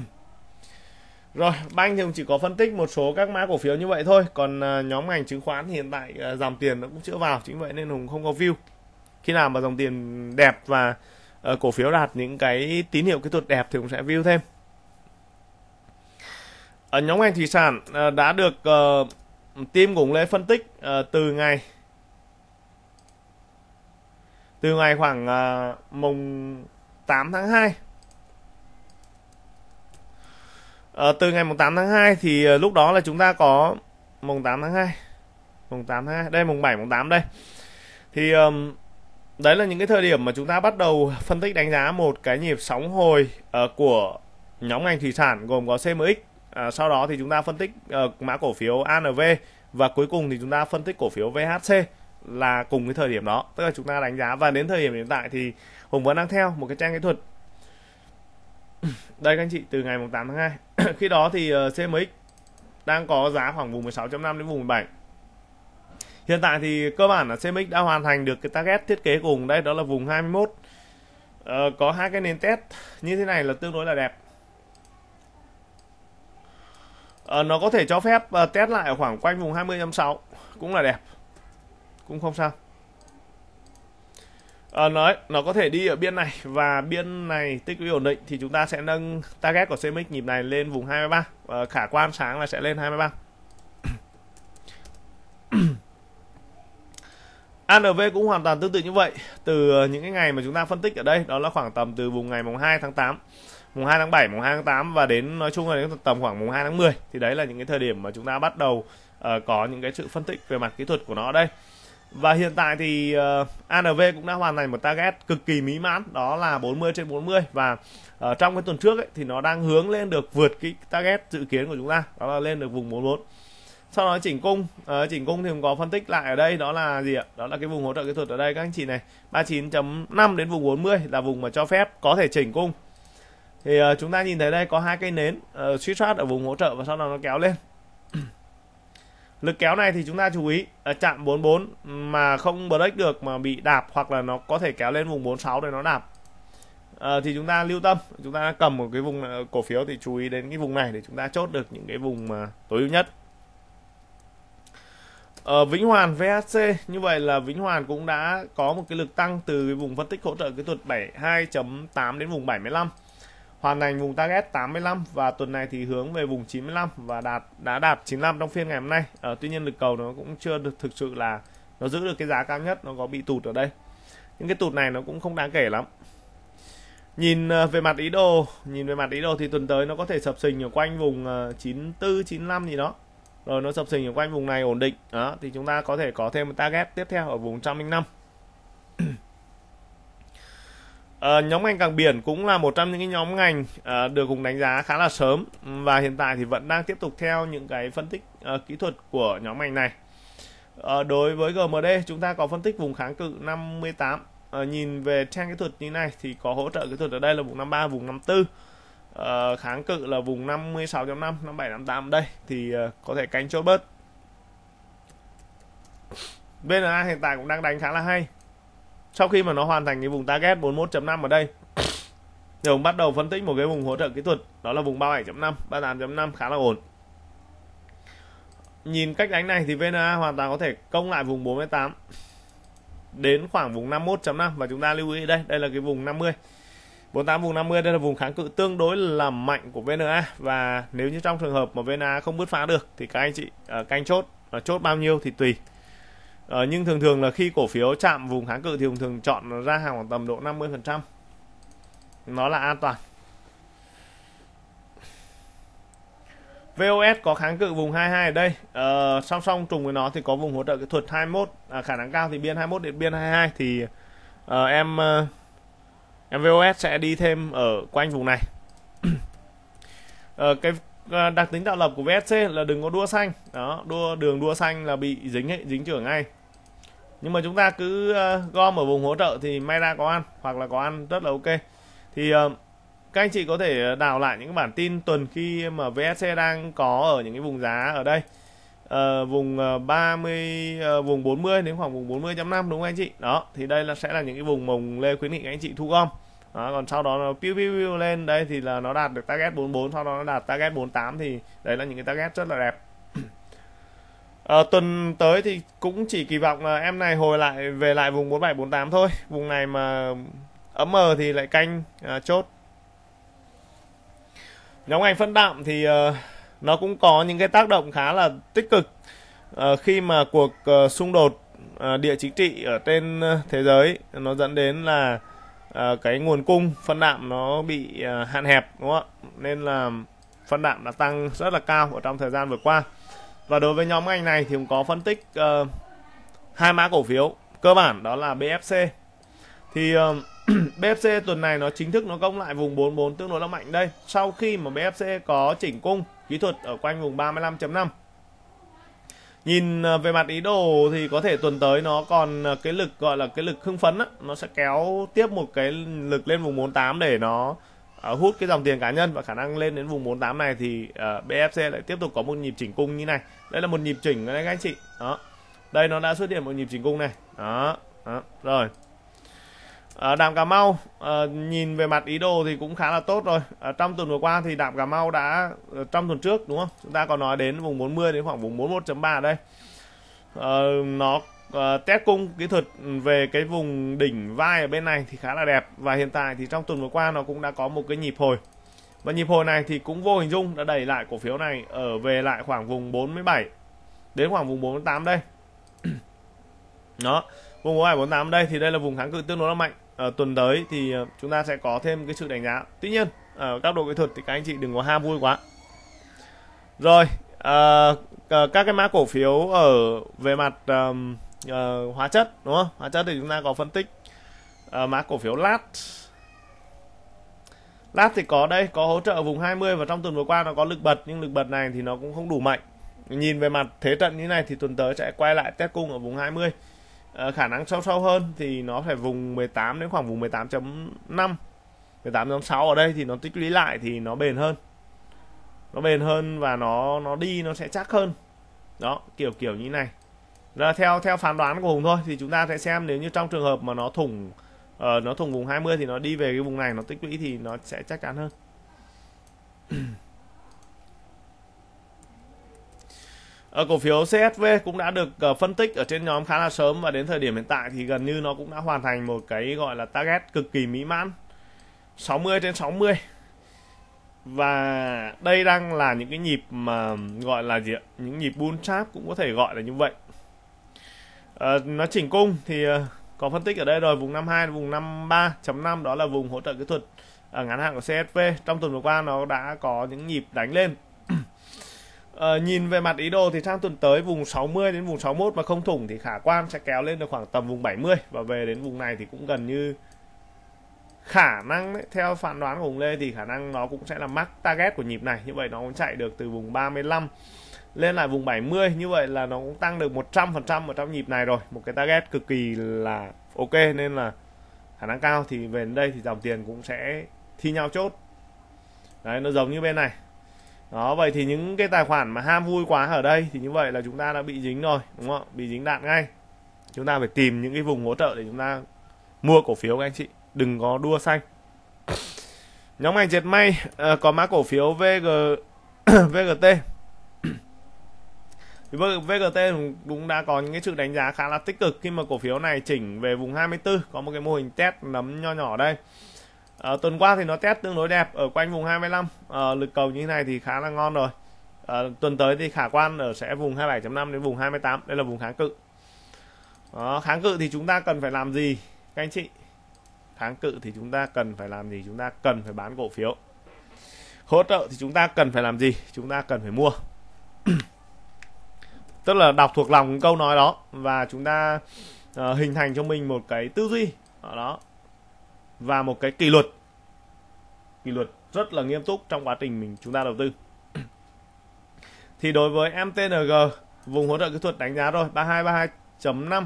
rồi, banh thì chỉ có phân tích một số các mã cổ phiếu như vậy thôi. Còn à, nhóm ngành chứng khoán thì hiện tại à, dòng tiền nó cũng chưa vào Chính vậy nên Hùng không có view. Khi nào mà dòng tiền đẹp và à, cổ phiếu đạt những cái tín hiệu kỹ thuật đẹp thì cũng sẽ view thêm. Ở nhóm ngành thủy sản đã được ờ, uh, team cũng lên phân tích uh, từ ngày. Từ ngày khoảng uh, mùng 8 tháng 2 uh, ờ, từ ngày mùng 8 tháng 2 thì uh, lúc đó là chúng ta có mùng 8 tháng 2 mùng 8 tháng 2 đây mùng 7 mùng 8 đây. Thì um, đấy là những cái thời điểm mà chúng ta bắt đầu phân tích đánh giá một cái nhịp sóng hồi uh, của nhóm ngành thủy sản gồm có CMX uh, à, sau đó thì chúng ta phân tích uh, mã cổ phiếu ANV và cuối cùng thì chúng ta phân tích cổ phiếu VHC là cùng cái thời điểm đó. Tức là chúng ta đánh giá và đến thời điểm hiện tại thì Hùng vẫn đang theo một cái trang kỹ thuật. Đây các anh chị từ ngày 8 tháng 2 khi đó thì ờ, CMX đang có giá khoảng vùng 16.5 đến vùng 17 hiện tại thì cơ bản là CMX đã hoàn thành được cái target thiết kế cùng đây đó là vùng 21 ờ, có hai cái nền test như thế này là tương đối là đẹp uh, nó có thể cho phép uh, test lại ở khoảng quanh vùng 20.6 cũng là đẹp. Cũng không sao. À, nói nó có thể đi ở biên này. Và biên này tích lũy ổn định thì chúng ta sẽ nâng target của CMX nhịp này lên vùng 23 và khả quan sáng là sẽ lên 23 ANV cũng hoàn toàn tương tự như vậy. Từ những cái ngày mà chúng ta phân tích ở đây đó là khoảng tầm từ vùng ngày mùng 2 tháng 8 mùng 2 tháng 7 mùng 2 tháng 8 và đến nói chung là đến tầm khoảng mùng 2 tháng 10 thì đấy là những cái thời điểm mà chúng ta bắt đầu uh, có những cái sự phân tích về mặt kỹ thuật của nó ở đây. Và hiện tại thì ờ, uh, ANV cũng đã hoàn thành một target cực kỳ mỹ mãn đó là 40 trên 40 và uh, trong cái tuần trước ấy, thì nó đang hướng lên được vượt cái target dự kiến của chúng ta đó là lên được vùng 44 sau đó chỉnh cung uh, chỉnh cung thì cũng có phân tích lại ở đây đó là gì ạ? Đó là cái vùng hỗ trợ kỹ thuật ở đây các anh chị này 39.5 đến vùng 40 là vùng mà cho phép có thể chỉnh cung thì uh, chúng ta nhìn thấy đây có hai cây nến ờ, uh, suy soát ở vùng hỗ trợ và sau đó nó kéo lên. Lực kéo này thì chúng ta chú ý ở chạm 44 mà không break được mà bị đạp hoặc là nó có thể kéo lên vùng 46 để nó đạp. À, thì chúng ta lưu tâm chúng ta cầm một cái vùng cổ phiếu thì chú ý đến cái vùng này để chúng ta chốt được những cái vùng mà tối ưu nhất. Ở Vĩnh Hoàn VHC như vậy là Vĩnh Hoàn cũng đã có một cái lực tăng từ cái vùng phân tích hỗ trợ kỹ thuật 72.8 đến vùng 75 hoàn thành vùng target 85 và tuần này thì hướng về vùng 95 và đạt đã đạt 95 trong phiên ngày hôm nay. À, tuy nhiên lực cầu nó cũng chưa được thực sự là nó giữ được cái giá cao nhất, nó có bị tụt ở đây. Những cái tụt này nó cũng không đáng kể lắm. Nhìn ờ, về mặt ý đồ, nhìn về mặt ý đồ thì tuần tới nó có thể sập sình ở quanh vùng ờ, 94 95 gì đó. Rồi nó sập sình ở quanh vùng này ổn định. Đó thì chúng ta có thể có thêm một target tiếp theo ở vùng 105. À, nhóm ngành cảng biển cũng là một trong những cái nhóm ngành à, được cùng đánh giá khá là sớm và hiện tại thì vẫn đang tiếp tục theo những cái phân tích à, kỹ thuật của nhóm ngành này. À, đối với GMD chúng ta có phân tích vùng kháng cự 58. À, nhìn về trang kỹ thuật như này thì có hỗ trợ kỹ thuật ở đây là vùng 53, vùng 54. À, kháng cự là vùng 56.5, 57, 58 đây thì à, có thể canh chốt bớt. BNA hiện tại cũng đang đánh khá là hay sau khi mà nó hoàn thành cái vùng target 41.5 ở đây thì ông bắt đầu phân tích một cái vùng hỗ trợ kỹ thuật đó là vùng 37.5 38.5 khá là ổn. Nhìn cách đánh này thì VNA hoàn toàn có thể công lại vùng 48 đến khoảng vùng 51.5 và chúng ta lưu ý đây đây là cái vùng 50 48 vùng 50 đây là vùng kháng cự tương đối là mạnh của VNA và nếu như trong trường hợp mà VNA không bứt phá được thì các anh chị ờ, uh, canh chốt uh, chốt bao nhiêu thì tùy. Ờ, nhưng thường thường là khi cổ phiếu chạm vùng kháng cự thì thường thường chọn ra hàng khoảng tầm độ 50%. Nó là an toàn. VOS có kháng cự vùng 22 ở đây. Ờ, song song trùng với nó thì có vùng hỗ trợ kỹ thuật 21, à, khả năng cao thì biên 21 đến biên 22 thì uh, em uh, em VOS sẽ đi thêm ở quanh vùng này. uh, cái Ờ, đặc tính tạo lập của VSC là đừng có đua xanh. Đó đua đường đua xanh là bị dính ấy, dính trưởng ngay. Nhưng mà chúng ta cứ ờ, gom ở vùng hỗ trợ thì may ra có ăn hoặc là có ăn rất là ok. Thì ờ, các anh chị có thể đào lại những bản tin tuần khi mà VSC đang có ở những cái vùng giá ở đây. À, vùng 30 à, vùng 40 đến khoảng vùng 40.5 đúng không anh chị? Đó thì đây là sẽ là những cái vùng mồng lê khuyến nghị các anh chị thu gom đó, còn sau đó nó piu piu piu lên. Đây thì là nó đạt được target 44 sau đó nó đạt target 48 thì đấy là những cái target rất là đẹp. À, tuần tới thì cũng chỉ kỳ vọng là em này hồi lại về lại vùng 47 48 thôi. Vùng này mà ấm mờ thì lại canh à, chốt. Nhóm ngành phân đạm thì uh, nó cũng có những cái tác động khá là tích cực uh, khi mà cuộc uh, xung đột uh, địa chính trị ở trên uh, thế giới. Nó dẫn đến là uh, cái nguồn cung phân đạm nó bị uh, hạn hẹp đúng không ạ? Nên là phân đạm đã tăng rất là cao ở trong thời gian vừa qua. Và đối với nhóm ngành này thì cũng có phân tích uh, hai mã cổ phiếu. Cơ bản đó là BFC thì uh, BFC tuần này nó chính thức nó công lại vùng 44 tương đối là mạnh đây. Sau khi mà BFC có chỉnh cung kỹ thuật ở quanh vùng 35.5 nhìn à, về mặt ý đồ thì có thể tuần tới nó còn à, cái lực gọi là cái lực hưng phấn á nó sẽ kéo tiếp một cái lực lên vùng 48 để nó à, hút cái dòng tiền cá nhân và khả năng lên đến vùng 48 này thì uh, BFC lại tiếp tục có một nhịp chỉnh cung như này. Đây là một nhịp chỉnh đấy các anh chị. Đó. Đây nó đã xuất hiện một nhịp chỉnh cung này. Đó, đó. rồi. À, đạm Cà Mau à, nhìn về mặt ý đồ thì cũng khá là tốt rồi. À, trong tuần vừa qua thì đạm Cà Mau đã trong tuần trước đúng không? Chúng ta còn nói đến vùng 40 đến khoảng vùng 41.3 đây. À, nó à, test cung kỹ thuật về cái vùng đỉnh vai ở bên này thì khá là đẹp và hiện tại thì trong tuần vừa qua nó cũng đã có một cái nhịp hồi và nhịp hồi này thì cũng vô hình dung đã đẩy lại cổ phiếu này ở về lại khoảng vùng 47 đến khoảng vùng 48 đây đó vùng 47 48 đây thì đây là vùng kháng cự tương đối là mạnh uh, tuần tới thì ờ, chúng ta sẽ có thêm cái sự đánh giá. Tuy nhiên ở các độ kỹ thuật thì các anh chị đừng có ham vui quá. Rồi uh, các cái mã cổ phiếu ở về mặt um, uh, hóa chất đúng không? Hóa chất thì chúng ta có phân tích. Uh, mã cổ phiếu lát lát thì có đây có hỗ trợ vùng 20 và trong tuần vừa qua nó có lực bật nhưng lực bật này thì nó cũng không đủ mạnh. Nhìn về mặt thế trận như này thì tuần tới sẽ quay lại test cung ở vùng 20 à, khả năng sâu sâu hơn thì nó phải vùng 18 đến khoảng vùng 18.5 18.6 ở đây thì nó tích lũy lại thì nó bền hơn. Nó bền hơn và nó nó đi nó sẽ chắc hơn. Đó kiểu kiểu như này. Là theo theo phán đoán của hùng thôi thì chúng ta sẽ xem nếu như trong trường hợp mà nó thủng uh, nó thủng vùng 20 thì nó đi về cái vùng này nó tích lũy thì nó sẽ chắc chắn hơn. Ở cổ phiếu CSV cũng đã được ờ, phân tích ở trên nhóm khá là sớm và đến thời điểm hiện tại thì gần như nó cũng đã hoàn thành một cái gọi là target cực kỳ mỹ mãn 60 trên 60 và đây đang là những cái nhịp mà gọi là gì ạ? Những nhịp bull trap cũng có thể gọi là như vậy. Ờ, à, nó chỉnh cung thì có phân tích ở đây rồi vùng 52 vùng 53.5 đó là vùng hỗ trợ kỹ thuật ở ngắn hạn của CSV trong tuần vừa qua nó đã có những nhịp đánh lên à, nhìn về mặt ý đồ thì sang tuần tới vùng 60 đến vùng 61 mà không thủng thì khả quan sẽ kéo lên được khoảng tầm vùng 70 và về đến vùng này thì cũng gần như khả năng đấy, theo phán đoán của Hùng Lê thì khả năng nó cũng sẽ là mắc target của nhịp này. Như vậy nó cũng chạy được từ vùng 35 lên lại vùng 70 như vậy là nó cũng tăng được 100% ở trong nhịp này rồi. Một cái target cực kỳ là ok nên là khả năng cao. Thì về đến đây thì dòng tiền cũng sẽ thi nhau chốt. Đấy nó giống như bên này đó, vậy thì những cái tài khoản mà ham vui quá ở đây thì như vậy là chúng ta đã bị dính rồi, đúng không bị dính đạn ngay. Chúng ta phải tìm những cái vùng hỗ trợ để chúng ta mua cổ phiếu các anh chị. Đừng có đua xanh. Nhóm ngành dệt may ờ, có mã cổ phiếu VG VGT VGT cũng đã có những cái sự đánh giá khá là tích cực khi mà cổ phiếu này chỉnh về vùng 24 có một cái mô hình test nấm nho nhỏ đây à, tuần qua thì nó test tương đối đẹp ở quanh vùng 25 à, ờ, lực cầu như thế này thì khá là ngon rồi. À, tuần tới thì khả quan ở sẽ vùng 27.5 đến vùng 28 đây là vùng kháng cự. À, kháng cự thì chúng ta cần phải làm gì các anh chị? Kháng cự thì chúng ta cần phải làm gì? Chúng ta cần phải bán cổ phiếu. Hỗ trợ thì chúng ta cần phải làm gì? Chúng ta cần phải mua. Tức là đọc thuộc lòng câu nói đó và chúng ta uh, hình thành cho mình một cái tư duy. Ở đó. Và một cái kỷ luật kỷ luật rất là nghiêm túc trong quá trình mình chúng ta đầu tư. Thì đối với MTNG vùng hỗ trợ kỹ thuật đánh giá rồi 3232.5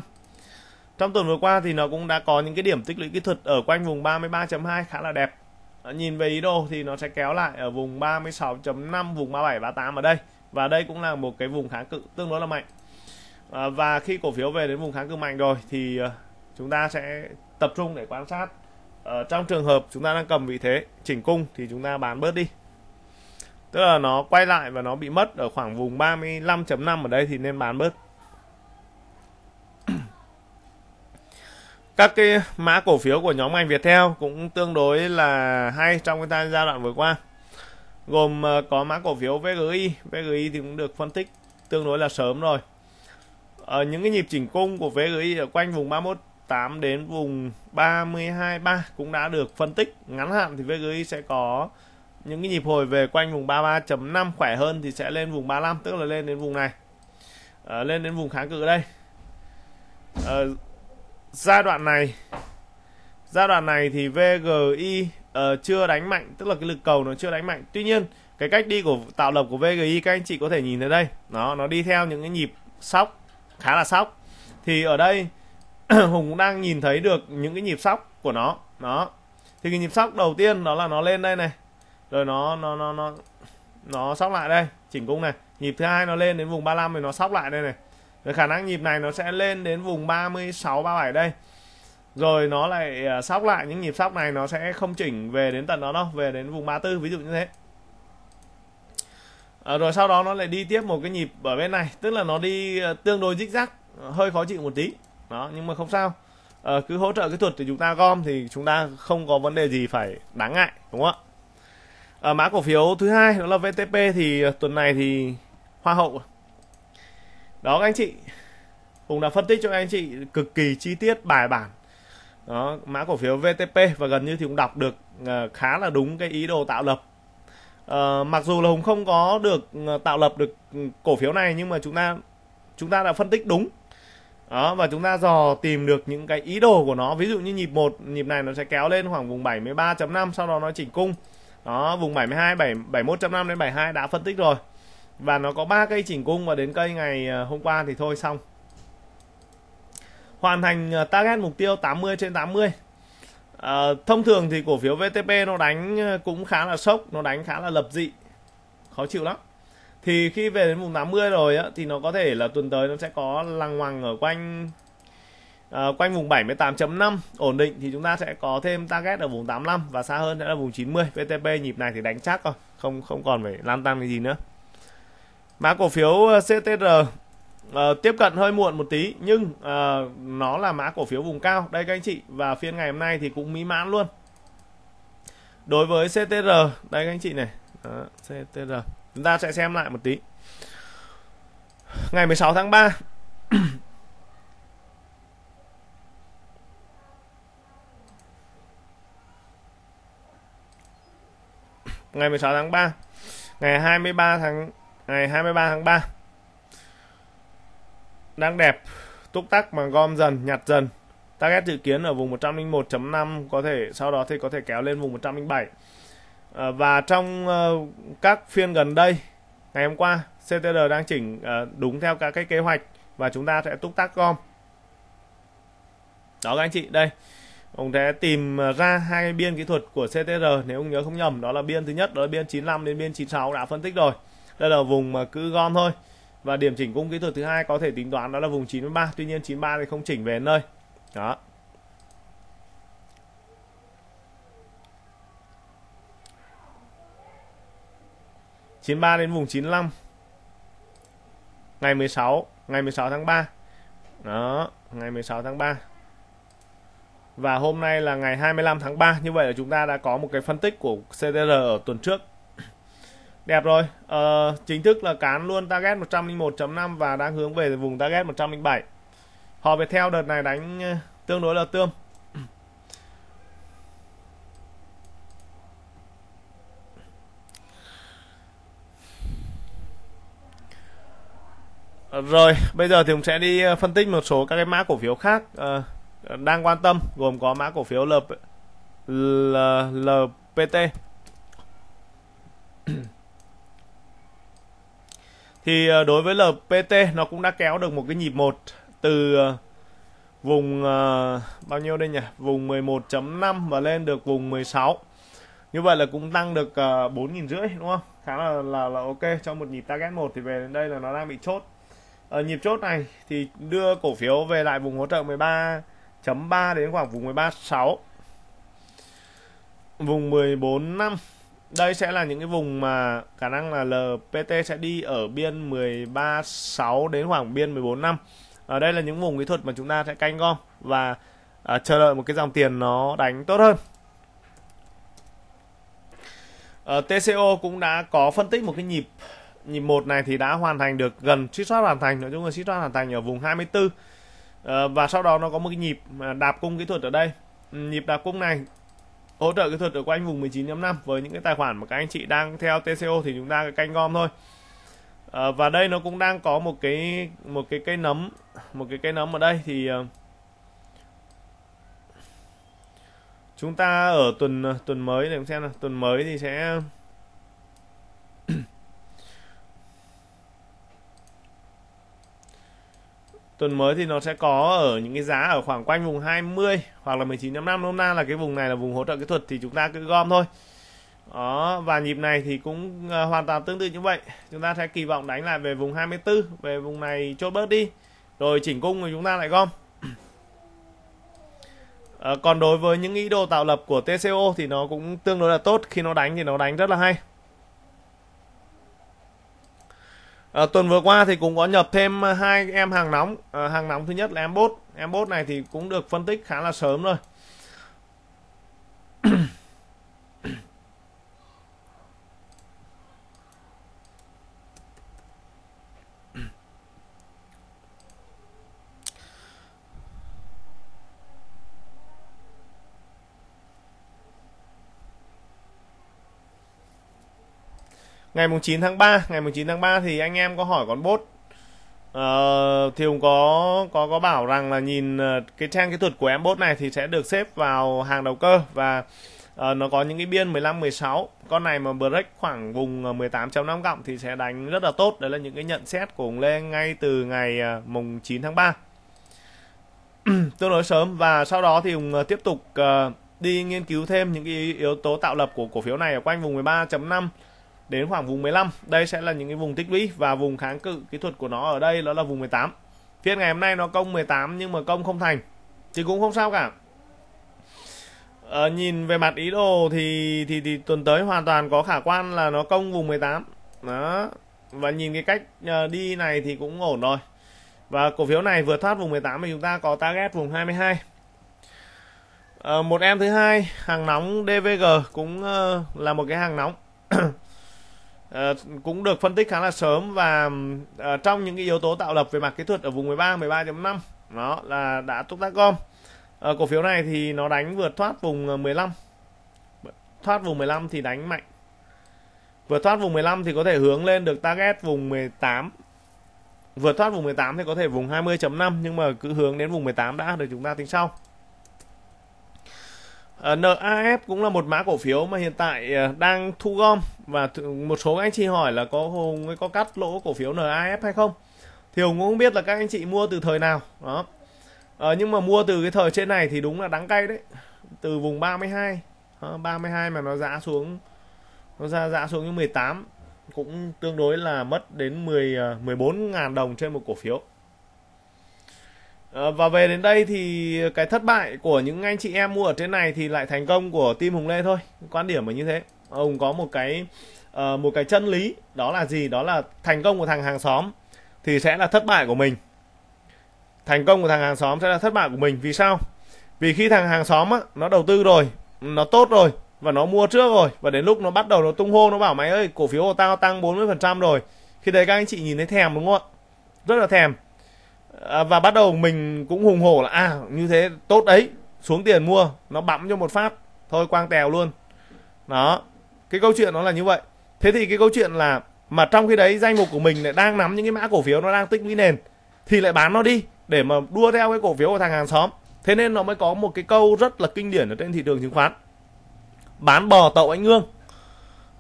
trong tuần vừa qua thì nó cũng đã có những cái điểm tích lũy kỹ thuật ở quanh vùng 33.2 khá là đẹp. Nhìn về ý đồ thì nó sẽ kéo lại ở vùng 36.5 vùng 37 38 ở đây. Và đây cũng là một cái vùng kháng cự tương đối là mạnh. À, và khi cổ phiếu về đến vùng kháng cự mạnh rồi thì à, chúng ta sẽ tập trung để quan sát ở trong trường hợp chúng ta đang cầm vị thế chỉnh cung thì chúng ta bán bớt đi. Tức là nó quay lại và nó bị mất ở khoảng vùng 35.5 ở đây thì nên bán bớt. Các cái mã cổ phiếu của nhóm ngành Viettel cũng tương đối là hay trong cái giai đoạn vừa qua. Gồm ờ, có mã cổ phiếu VGI. VGI thì cũng được phân tích tương đối là sớm rồi. Ở những cái nhịp chỉnh cung của VGI ở quanh vùng 28 đến vùng 323 cũng đã được phân tích. Ngắn hạn thì VGI sẽ có những cái nhịp hồi về quanh vùng 33.5 khỏe hơn thì sẽ lên vùng 35 tức là lên đến vùng này. À, lên đến vùng kháng cự đây. À, giai đoạn này giai đoạn này thì VGI uh, ờ, chưa đánh mạnh tức là cái lực cầu nó chưa đánh mạnh. Tuy nhiên cái cách đi của tạo lập của VGI các anh chị có thể nhìn thấy đây. Nó nó đi theo những cái nhịp sóc khá là sóc. Thì ở đây Hùng cũng đang nhìn thấy được những cái nhịp sóc của nó. Nó thì cái nhịp sóc đầu tiên đó là nó lên đây này. Rồi nó nó nó nó nó sóc lại đây chỉnh cung này. Nhịp thứ hai nó lên đến vùng 35 thì nó sóc lại đây này. Rồi khả năng nhịp này nó sẽ lên đến vùng 36 37 đây. Rồi nó lại à, sóc lại những nhịp sóc này nó sẽ không chỉnh về đến tận đó đâu về đến vùng 34 ví dụ như thế. À, rồi sau đó nó lại đi tiếp một cái nhịp ở bên này tức là nó đi à, tương đối dích rắc hơi khó chịu một tí đó nhưng mà không sao. À, cứ hỗ trợ kỹ thuật thì chúng ta gom thì chúng ta không có vấn đề gì phải đáng ngại đúng không ạ? À, mã cổ phiếu thứ hai đó là VTP thì ờ, tuần này thì hoa hậu. Đó các anh chị. Hùng đã phân tích cho các anh chị cực kỳ chi tiết bài bản. Đó mã cổ phiếu VTP và gần như thì cũng đọc được uh, khá là đúng cái ý đồ tạo lập. Uh, mặc dù là Hùng không có được uh, tạo lập được ừ, cổ phiếu này nhưng mà chúng ta chúng ta đã phân tích đúng đó và chúng ta dò tìm được những cái ý đồ của nó. Ví dụ như nhịp một nhịp này nó sẽ kéo lên khoảng vùng 73.5 sau đó nó chỉnh cung. Đó vùng 72 7 71.5 đến 72 đã phân tích rồi. Và nó có ba cây chỉnh cung và đến cây ngày ờ, hôm qua thì thôi xong. Hoàn thành ờ, target mục tiêu 80 trên 80 à, ờ, thông thường thì cổ phiếu VTP nó đánh cũng khá là sốc nó đánh khá là lập dị. Khó chịu lắm thì khi về đến vùng 80 rồi á, thì nó có thể là tuần tới nó sẽ có lằng ngoằng ở quanh uh, quanh vùng 78.5 ổn định thì chúng ta sẽ có thêm target ở vùng 85 và xa hơn sẽ là vùng 90 VTP nhịp này thì đánh chắc rồi không không còn phải lan tăng cái gì nữa. Mã cổ phiếu à, CTR uh, à, tiếp cận hơi muộn một tí nhưng uh, nó là mã cổ phiếu vùng cao. Đây các anh chị và phiên ngày hôm nay thì cũng mỹ mãn luôn. Đối với CTR đây các anh chị này. Đó, CTR chúng ta sẽ xem lại một tí. Ngày 16 tháng 3 ngày 16 tháng 3 ngày 23 tháng, ngày 23 tháng 3 đang đẹp, túc tắc mà gom dần, nhặt dần. Target dự kiến ở vùng 101.5 có thể, sau đó thì có thể kéo lên vùng 107 à, và trong uh, các phiên gần đây ngày hôm qua CTR đang chỉnh uh, đúng theo các cái kế hoạch và chúng ta sẽ túc tác gom. Đó các anh chị đây. Ông sẽ tìm ra hai cái biên kỹ thuật của CTR nếu ông nhớ không nhầm đó là biên thứ nhất đó là biên 95 đến biên 96 đã phân tích rồi. Đây là vùng mà cứ gom thôi. Và điểm chỉnh cung kỹ thuật thứ hai có thể tính toán đó là vùng 93 tuy nhiên 93 thì không chỉnh về nơi. Đó. Chín ba đến vùng 95 ngày 16 ngày 16 tháng 3 đó ngày 16 tháng 3 và hôm nay là ngày 25 tháng 3 như vậy là chúng ta đã có một cái phân tích của CTR ở tuần trước. Đẹp rồi, ờ, chính thức là cán luôn target 101.5 và đang hướng về vùng target 107. Họ về theo đợt này đánh ờ, tương đối là tương. Rồi, bây giờ thì mình sẽ đi ờ, phân tích một số các cái mã cổ phiếu khác uh, đang quan tâm, gồm có mã cổ phiếu LP, L, LPT. thì uh, đối với LPT nó cũng đã kéo được một cái nhịp một từ uh, vùng uh, bao nhiêu đây nhỉ? Vùng 11.5 và lên được vùng 16 như vậy là cũng tăng được uh, 4 nghìn rưỡi đúng không? Khá là, là là ok trong một nhịp target một thì về đến đây là nó đang bị chốt ở nhịp chốt này thì đưa cổ phiếu về lại vùng hỗ trợ 13.3 đến khoảng vùng 13.6 vùng 14.5 đây sẽ là những cái vùng mà khả năng là LPT sẽ đi ở biên 13.6 đến khoảng biên 14.5 ở ờ, đây là những vùng kỹ thuật mà chúng ta sẽ canh gom và à, chờ đợi một cái dòng tiền nó đánh tốt hơn. À, TCO cũng đã có phân tích một cái nhịp nhịp một này thì đã hoàn thành được gần suýt soát hoàn thành nói chung là suýt soát hoàn thành ở vùng 24 à, ờ, và sau đó nó có một cái nhịp à, đạp cung kỹ thuật ở đây. Ừ, nhịp đạp cung này hỗ trợ kỹ thuật ở quanh vùng 19.5 với những cái tài khoản mà các anh chị đang theo TCO thì chúng ta canh gom thôi. À, và đây nó cũng đang có một cái một cái cây nấm một cái cây nấm ở đây thì ờ, chúng ta ở tuần tuần mới để xem nào. Tuần mới thì sẽ tuần mới thì nó sẽ có ở những cái giá ở khoảng quanh vùng 20 hoặc là 19.5 hôm nay là cái vùng này là vùng hỗ trợ kỹ thuật thì chúng ta cứ gom thôi. Đó và nhịp này thì cũng à, hoàn toàn tương tự như vậy. Chúng ta sẽ kỳ vọng đánh lại về vùng 24 về vùng này chốt bớt đi. Rồi chỉnh cung thì chúng ta lại gom. À, còn đối với những ý đồ tạo lập của TCO thì nó cũng tương đối là tốt. Khi nó đánh thì nó đánh rất là hay. À, tuần vừa qua thì cũng có nhập thêm ờ, hai em hàng nóng. À, hàng nóng thứ nhất là em bốt. Em bốt này thì cũng được phân tích khá là sớm rồi. Ngày mùng 9 tháng 3 ngày mùng 9 tháng 3 thì anh em có hỏi con bốt. Uh, thì cũng có có có bảo rằng là nhìn ờ, cái trang kỹ thuật của em bốt này thì sẽ được xếp vào hàng đầu cơ và uh, nó có những cái biên 15 16 con này mà break khoảng vùng 18.5 cộng thì sẽ đánh rất là tốt. Đấy là những cái nhận xét của ông Lê ngay từ ngày uh, mùng 9 tháng 3 tương đối sớm và sau đó thì Hùng tiếp tục uh, đi nghiên cứu thêm những cái yếu tố tạo lập của cổ phiếu này ở quanh vùng 13.5 đến khoảng vùng 15 đây sẽ là những cái vùng tích lũy và vùng kháng cự kỹ thuật của nó ở đây đó là vùng 18 phiên ngày hôm nay nó công 18 nhưng mà công không thành thì cũng không sao cả. Ờ, nhìn về mặt ý đồ thì thì thì tuần tới hoàn toàn có khả quan là nó công vùng 18 đó. Và nhìn cái cách ờ, đi này thì cũng ổn rồi. Và cổ phiếu này vừa thoát vùng 18 thì chúng ta có target vùng 22 à, ờ, một em thứ hai hàng nóng DVG cũng ờ, là một cái hàng nóng. uh, cũng được phân tích khá là sớm và uh, trong những cái yếu tố tạo lập về mặt kỹ thuật ở vùng 13 13.5 nó là đã túc tác gom. Uh, cổ phiếu này thì nó đánh vượt thoát vùng 15 thoát vùng 15 thì đánh mạnh. Vượt thoát vùng 15 thì có thể hướng lên được target vùng 18 vượt thoát vùng 18 thì có thể vùng 20.5 nhưng mà cứ hướng đến vùng 18 đã được chúng ta tính sau. Ờ, NAF cũng là một mã cổ phiếu mà hiện tại ờ, đang thu gom. Và một số anh chị hỏi là có Hùng có cắt lỗ cổ phiếu NAF hay không? Thì Hùng cũng không biết là các anh chị mua từ thời nào. Đó. À, nhưng mà mua từ cái thời trên này thì đúng là đắng cay đấy. Từ vùng 32 uh, 32 mà nó giá xuống nó ra giá xuống như 18 cũng tương đối là mất đến 10 14.000 đồng trên một cổ phiếu. À, và về đến đây thì cái thất bại của những anh chị em mua ở trên này thì lại thành công của team Hùng Lê thôi. Quan điểm là như thế. ông có một cái uh, một cái chân lý đó là gì? Đó là thành công của thằng hàng xóm thì sẽ là thất bại của mình. Thành công của thằng hàng xóm sẽ là thất bại của mình. Vì sao? Vì khi thằng hàng xóm á nó đầu tư rồi, nó tốt rồi và nó mua trước rồi và đến lúc nó bắt đầu nó tung hô nó bảo mày ơi cổ phiếu của tao tăng 40% rồi. Khi đấy các anh chị nhìn thấy thèm đúng không ạ? Rất là thèm à, và bắt đầu mình cũng hùng hổ là à như thế tốt đấy xuống tiền mua nó bắm cho một phát thôi quang tèo luôn. Đó cái câu chuyện nó là như vậy. Thế thì cái câu chuyện là mà trong khi đấy danh mục của mình lại đang nắm những cái mã cổ phiếu nó đang tích lũy nền thì lại bán nó đi để mà đua theo cái cổ phiếu của thằng hàng xóm. Thế nên nó mới có một cái câu rất là kinh điển ở trên thị trường chứng khoán. Bán bò tậu anh ương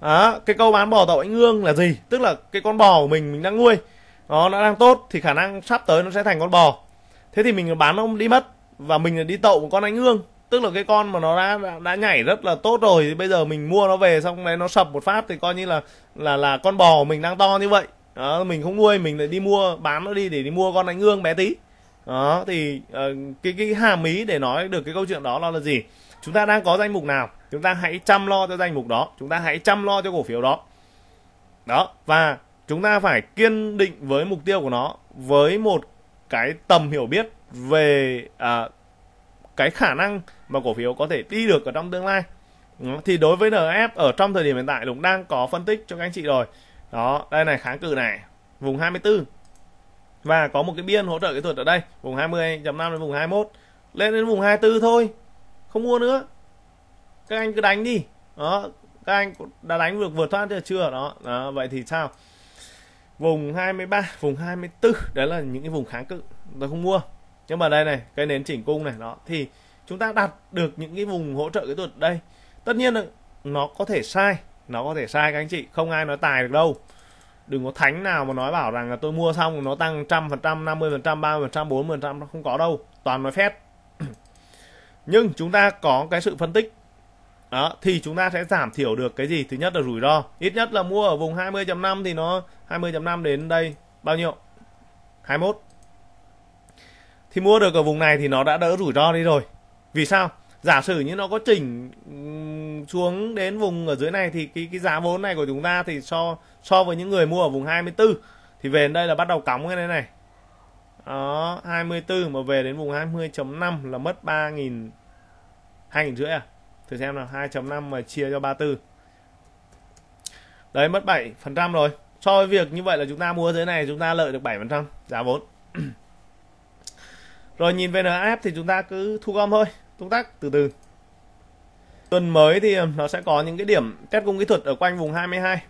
đó cái câu bán bò tậu anh ương là gì? Tức là cái con bò của mình mình đang nuôi nó nó đang tốt thì khả năng sắp tới nó sẽ thành con bò. Thế thì mình bán nó đi mất và mình đi tậu một con anh ương tức là cái con mà nó đã, đã đã nhảy rất là tốt rồi thì bây giờ mình mua nó về xong đấy nó sập một phát thì coi như là là là con bò mình đang to như vậy. Đó, mình không nuôi mình lại đi mua bán nó đi để đi mua con anh ương bé tí. Đó thì uh, cái cái hàm ý để nói được cái câu chuyện đó là, là gì? Chúng ta đang có danh mục nào? Chúng ta hãy chăm lo cho danh mục đó. Chúng ta hãy chăm lo cho cổ phiếu đó. Đó và chúng ta phải kiên định với mục tiêu của nó với một cái tầm hiểu biết về à, cái khả năng mà cổ phiếu có thể đi được ở trong tương lai. Thì đối với NF ở trong thời điểm hiện tại cũng đang có phân tích cho các anh chị rồi. Đó đây này kháng cự này vùng 24 và có một cái biên hỗ trợ kỹ thuật ở đây vùng 20.5 đến vùng 21 lên đến vùng 24 thôi không mua nữa. Các anh cứ đánh đi. Đó các anh đã đánh được vượt thoát chưa đó, đó vậy thì sao? Vùng 23 vùng 24 đấy là những cái vùng kháng cự tôi không mua. Nhưng mà đây này, cái nến chỉnh cung này, đó. Thì chúng ta đặt được những cái vùng hỗ trợ kỹ thuật đây. Tất nhiên là nó có thể sai, nó có thể sai các anh chị, không ai nói tài được đâu. Đừng có thánh nào mà nói bảo rằng là tôi mua xong nó tăng trăm phần trăm, năm mươi phần trăm, ba mươi phần trăm, bốn mươi phần trăm, nó không có đâu, toàn nói phép nhưng chúng ta có cái sự phân tích đó, thì chúng ta sẽ giảm thiểu được cái gì? Thứ nhất là rủi ro. Ít nhất là mua ở vùng 20.5 thì nó 20.5 đến đây. Bao nhiêu? 21 thì mua được ở vùng này thì nó đã đỡ rủi ro đi rồi. Vì sao? Giả sử như nó có chỉnh xuống đến vùng ở dưới này thì cái cái giá vốn này của chúng ta thì so so với những người mua ở vùng 24 thì về đến đây là bắt đầu cóng cái này này. Đó 24 mà về đến vùng 20.5 là mất 3.000 2.000 rưỡi à? Thử xem nào 2.5 mà chia cho 34 đấy, mất 7 phần trăm rồi. So với việc như vậy là chúng ta mua dưới này, chúng ta lợi được 7 phần trăm, giá vốn. Rồi nhìn VNF thì chúng ta cứ thu gom thôi tung tác từ từ. Tuần mới thì ừ, nó sẽ có những cái điểm test cung kỹ thuật ở quanh vùng 22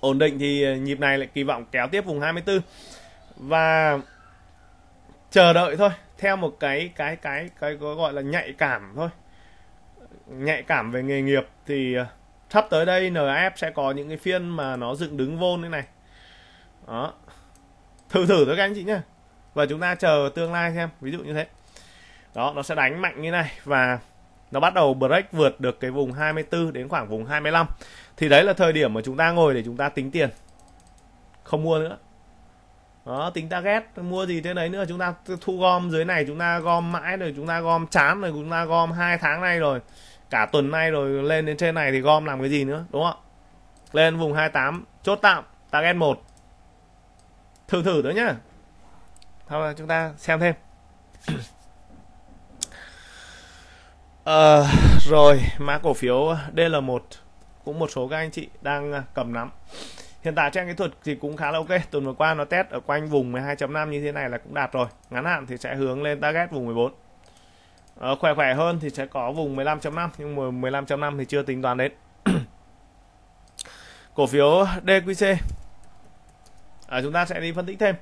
ổn định thì nhịp này lại kỳ vọng kéo tiếp vùng 24 và chờ đợi thôi, theo một cái cái cái cái cái gọi là nhạy cảm thôi nhạy cảm về nghề nghiệp thì ờ, sắp tới đây NF sẽ có những cái phiên mà nó dựng đứng vôn thế này. Đó. Thử thử thôi các anh chị nhé và chúng ta chờ tương lai xem, ví dụ như thế. Đó, nó sẽ đánh mạnh như này và nó bắt đầu break vượt được cái vùng 24 đến khoảng vùng 25 thì đấy là thời điểm mà chúng ta ngồi để chúng ta tính tiền. Không mua nữa. Đó, tính target, mua gì thế đấy nữa. Chúng ta thu gom dưới này, chúng ta gom mãi rồi, chúng ta gom chán rồi, chúng ta gom hai tháng nay rồi cả tuần nay rồi lên đến trên này thì gom làm cái gì nữa đúng không lên vùng 28 chốt tạm target 1 thử thử nữa nhá. Thôi chúng ta xem thêm. Ờ, rồi mã cổ phiếu DL1 cũng một số các anh chị đang à, cầm nắm. Hiện tại trên kỹ thuật thì cũng khá là ok. Tuần vừa qua nó test ở quanh vùng 12.5 như thế này là cũng đạt rồi. Ngắn hạn thì sẽ hướng lên target vùng 14 ờ, khỏe khỏe hơn thì sẽ có vùng 15.5 nhưng mà 15.5 thì chưa tính toán đến. Cổ phiếu DQC à, chúng ta sẽ đi phân tích thêm.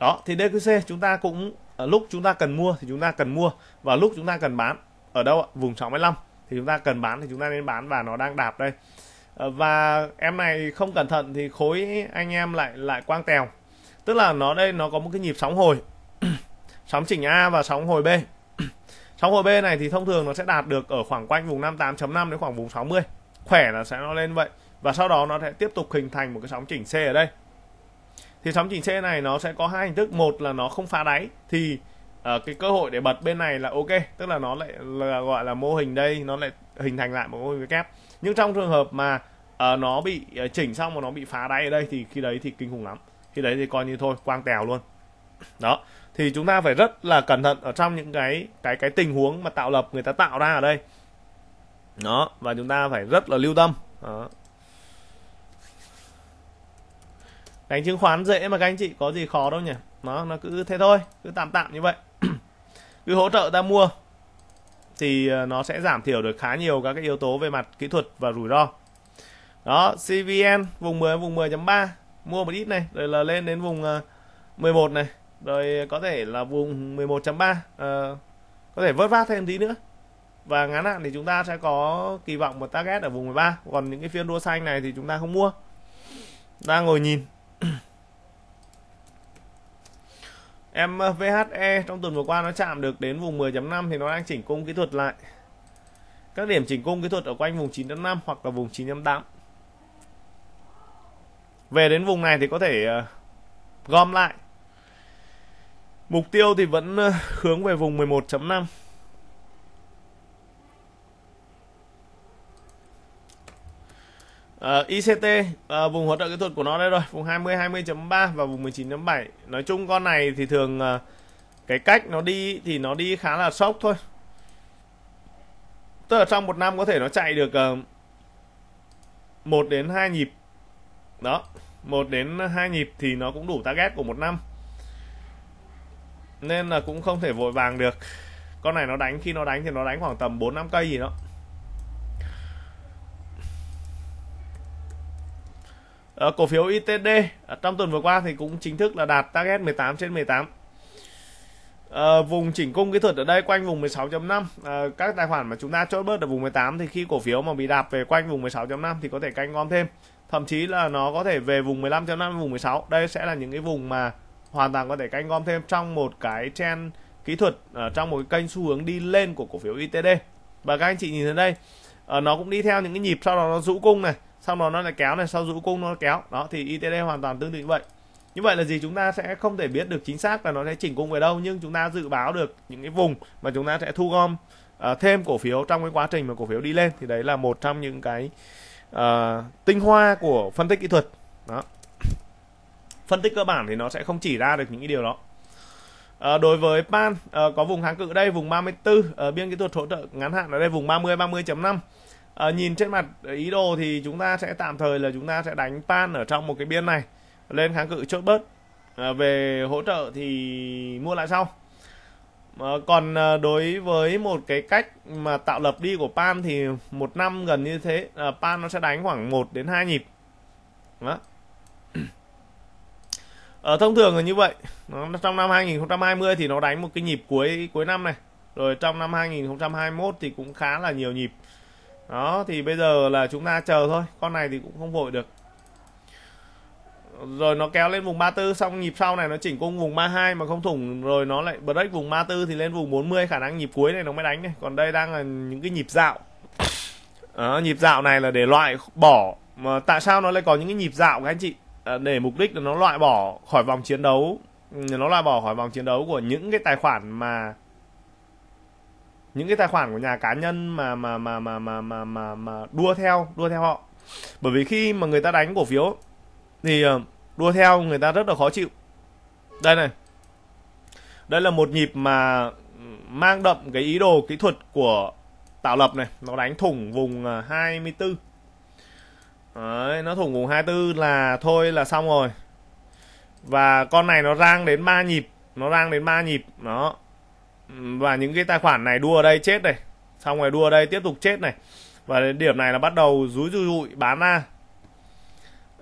Đó thì DQC chúng ta cũng ở lúc chúng ta cần mua thì chúng ta cần mua và lúc chúng ta cần bán ở đâu ạ? Vùng 65 thì chúng ta cần bán thì chúng ta nên bán và nó đang đạp đây. Ờ, và em này không cẩn thận thì khối anh em lại lại quang tèo. Tức là nó đây nó có một cái nhịp sóng hồi. Sóng chỉnh A và sóng hồi B sóng hồi B này thì thông thường nó sẽ đạt được ở khoảng quanh vùng 58.5 đến khoảng vùng 60 khỏe là sẽ nó lên vậy. Và sau đó nó sẽ tiếp tục hình thành một cái sóng chỉnh C ở đây. Thì sóng chỉnh C này nó sẽ có hai hình thức. Một là nó không phá đáy. Thì uh, cái cơ hội để bật bên này là ok. Tức là nó lại là gọi là mô hình đây nó lại hình thành lại một mô hình kép. Nhưng trong trường hợp mà uh, nó bị uh, chỉnh xong mà nó bị phá đáy ở đây thì khi đấy thì kinh khủng lắm. Khi đấy thì coi như thôi quang tèo luôn. Đó thì chúng ta phải rất là cẩn thận ở trong những cái cái cái tình huống mà tạo lập người ta tạo ra ở đây. Đó, và chúng ta phải rất là lưu tâm. Đó. đánh chứng khoán dễ mà các anh chị, có gì khó đâu nhỉ? Nó nó cứ thế thôi, cứ tạm tạm như vậy. Cứ hỗ trợ ta mua, thì ờ, nó sẽ giảm thiểu được khá nhiều các cái yếu tố về mặt kỹ thuật và rủi ro. Đó CVN vùng 10 vùng 10.3 mua một ít này, rồi là lên đến vùng ờ, 11 này rồi có thể là vùng 11.3 uh, ờ, có thể vớt vát thêm tí nữa và ngắn hạn thì chúng ta sẽ có kỳ vọng một target ở vùng 13 còn những cái phiên đua xanh này thì chúng ta không mua đang ngồi nhìn Em ờ, VHE trong tuần vừa qua nó chạm được đến vùng 10.5 thì nó đang chỉnh cung kỹ thuật lại. Các điểm chỉnh cung kỹ thuật ở quanh vùng 9.5 hoặc là vùng 9.8. Về đến vùng này thì có thể ờ, gom lại. Mục tiêu thì vẫn ờ, hướng về vùng 11.5. Uh, ICT uh, vùng hỗ trợ kỹ thuật của nó đây rồi vùng 20 20.3 và vùng 19.7 nói chung con này thì thường uh, cái cách nó đi thì nó đi khá là sốc thôi. Tức là trong một năm có thể nó chạy được ờ, uh, 1 đến 2 nhịp. Đó 1 đến 2 nhịp thì nó cũng đủ target của một năm nên là cũng không thể vội vàng được. Con này nó đánh khi nó đánh thì nó đánh khoảng tầm 4 5 cây gì đó. À, cổ phiếu ITD à, ờ, trong tuần vừa qua thì cũng chính thức là đạt target 18 trên 18 à, ờ, vùng chỉnh cung kỹ thuật ở đây quanh vùng 16.5 à, các tài khoản mà chúng ta chốt bớt ở vùng 18 thì khi cổ phiếu mà bị đạp về quanh vùng 16.5 thì có thể canh gom thêm. Thậm chí là nó có thể về vùng 15.5 vùng 16 đây sẽ là những cái vùng mà hoàn toàn có thể canh gom thêm trong một cái trend kỹ thuật ở trong một cái kênh xu hướng đi lên của cổ phiếu ITD và các anh chị nhìn thấy đây uh, nó cũng đi theo những cái nhịp sau đó nó rũ cung này sau đó nó lại kéo này sau rũ cung nó kéo. Đó thì ITD hoàn toàn tương tự như vậy. Như vậy là gì? Chúng ta sẽ không thể biết được chính xác là nó sẽ chỉnh cung về đâu nhưng chúng ta dự báo được những cái vùng mà chúng ta sẽ thu gom uh, thêm cổ phiếu trong cái quá trình mà cổ phiếu đi lên. Thì đấy là một trong những cái uh, tinh hoa của phân tích kỹ thuật. Đó phân tích cơ bản thì nó sẽ không chỉ ra được những cái điều đó. À, đối với pan à, có vùng kháng cự đây vùng 34 ở ờ, biên kỹ thuật hỗ trợ ngắn hạn ở đây vùng 30 30.5 à, nhìn trên mặt ý đồ thì chúng ta sẽ tạm thời là chúng ta sẽ đánh pan ở trong một cái biên này lên kháng cự chốt bớt. À, về hỗ trợ thì mua lại sau. À, còn đối với một cái cách mà tạo lập đi của pan thì một năm gần như thế à, pan nó sẽ đánh khoảng 1 đến 2 nhịp. Đó ở thông thường là như vậy. Nó trong năm 2020 thì nó đánh một cái nhịp cuối cuối năm này. Rồi trong năm 2021 thì cũng khá là nhiều nhịp. Đó thì bây giờ là chúng ta chờ thôi. Con này thì cũng không vội được. Rồi nó kéo lên vùng 34 xong nhịp sau này nó chỉnh cung vùng 32 mà không thủng rồi nó lại break vùng 34 thì lên vùng 40 khả năng nhịp cuối này nó mới đánh này. Còn đây đang là những cái nhịp dạo. Đó, nhịp dạo này là để loại bỏ. Mà tại sao nó lại có những cái nhịp dạo các anh chị? À, để mục đích là nó loại bỏ khỏi vòng chiến đấu. Ừ, nó loại bỏ khỏi vòng chiến đấu của những cái tài khoản mà những cái tài khoản của nhà cá nhân mà mà mà mà mà mà mà, mà đua theo đua theo họ. Bởi vì khi mà người ta đánh cổ phiếu thì ờ, đua theo người ta rất là khó chịu. Đây này. Đây là một nhịp mà mang đậm cái ý đồ kỹ thuật của tạo lập này. Nó đánh thủng vùng ờ, 24 Đấy, nó thủng vùng 24 là thôi là xong rồi. Và con này nó rang đến 3 nhịp nó rang đến 3 nhịp đó. Và những cái tài khoản này đua ở đây chết này. Xong rồi đua ở đây tiếp tục chết này. Và đến điểm này là bắt đầu rúi rúi rụi bán ra à,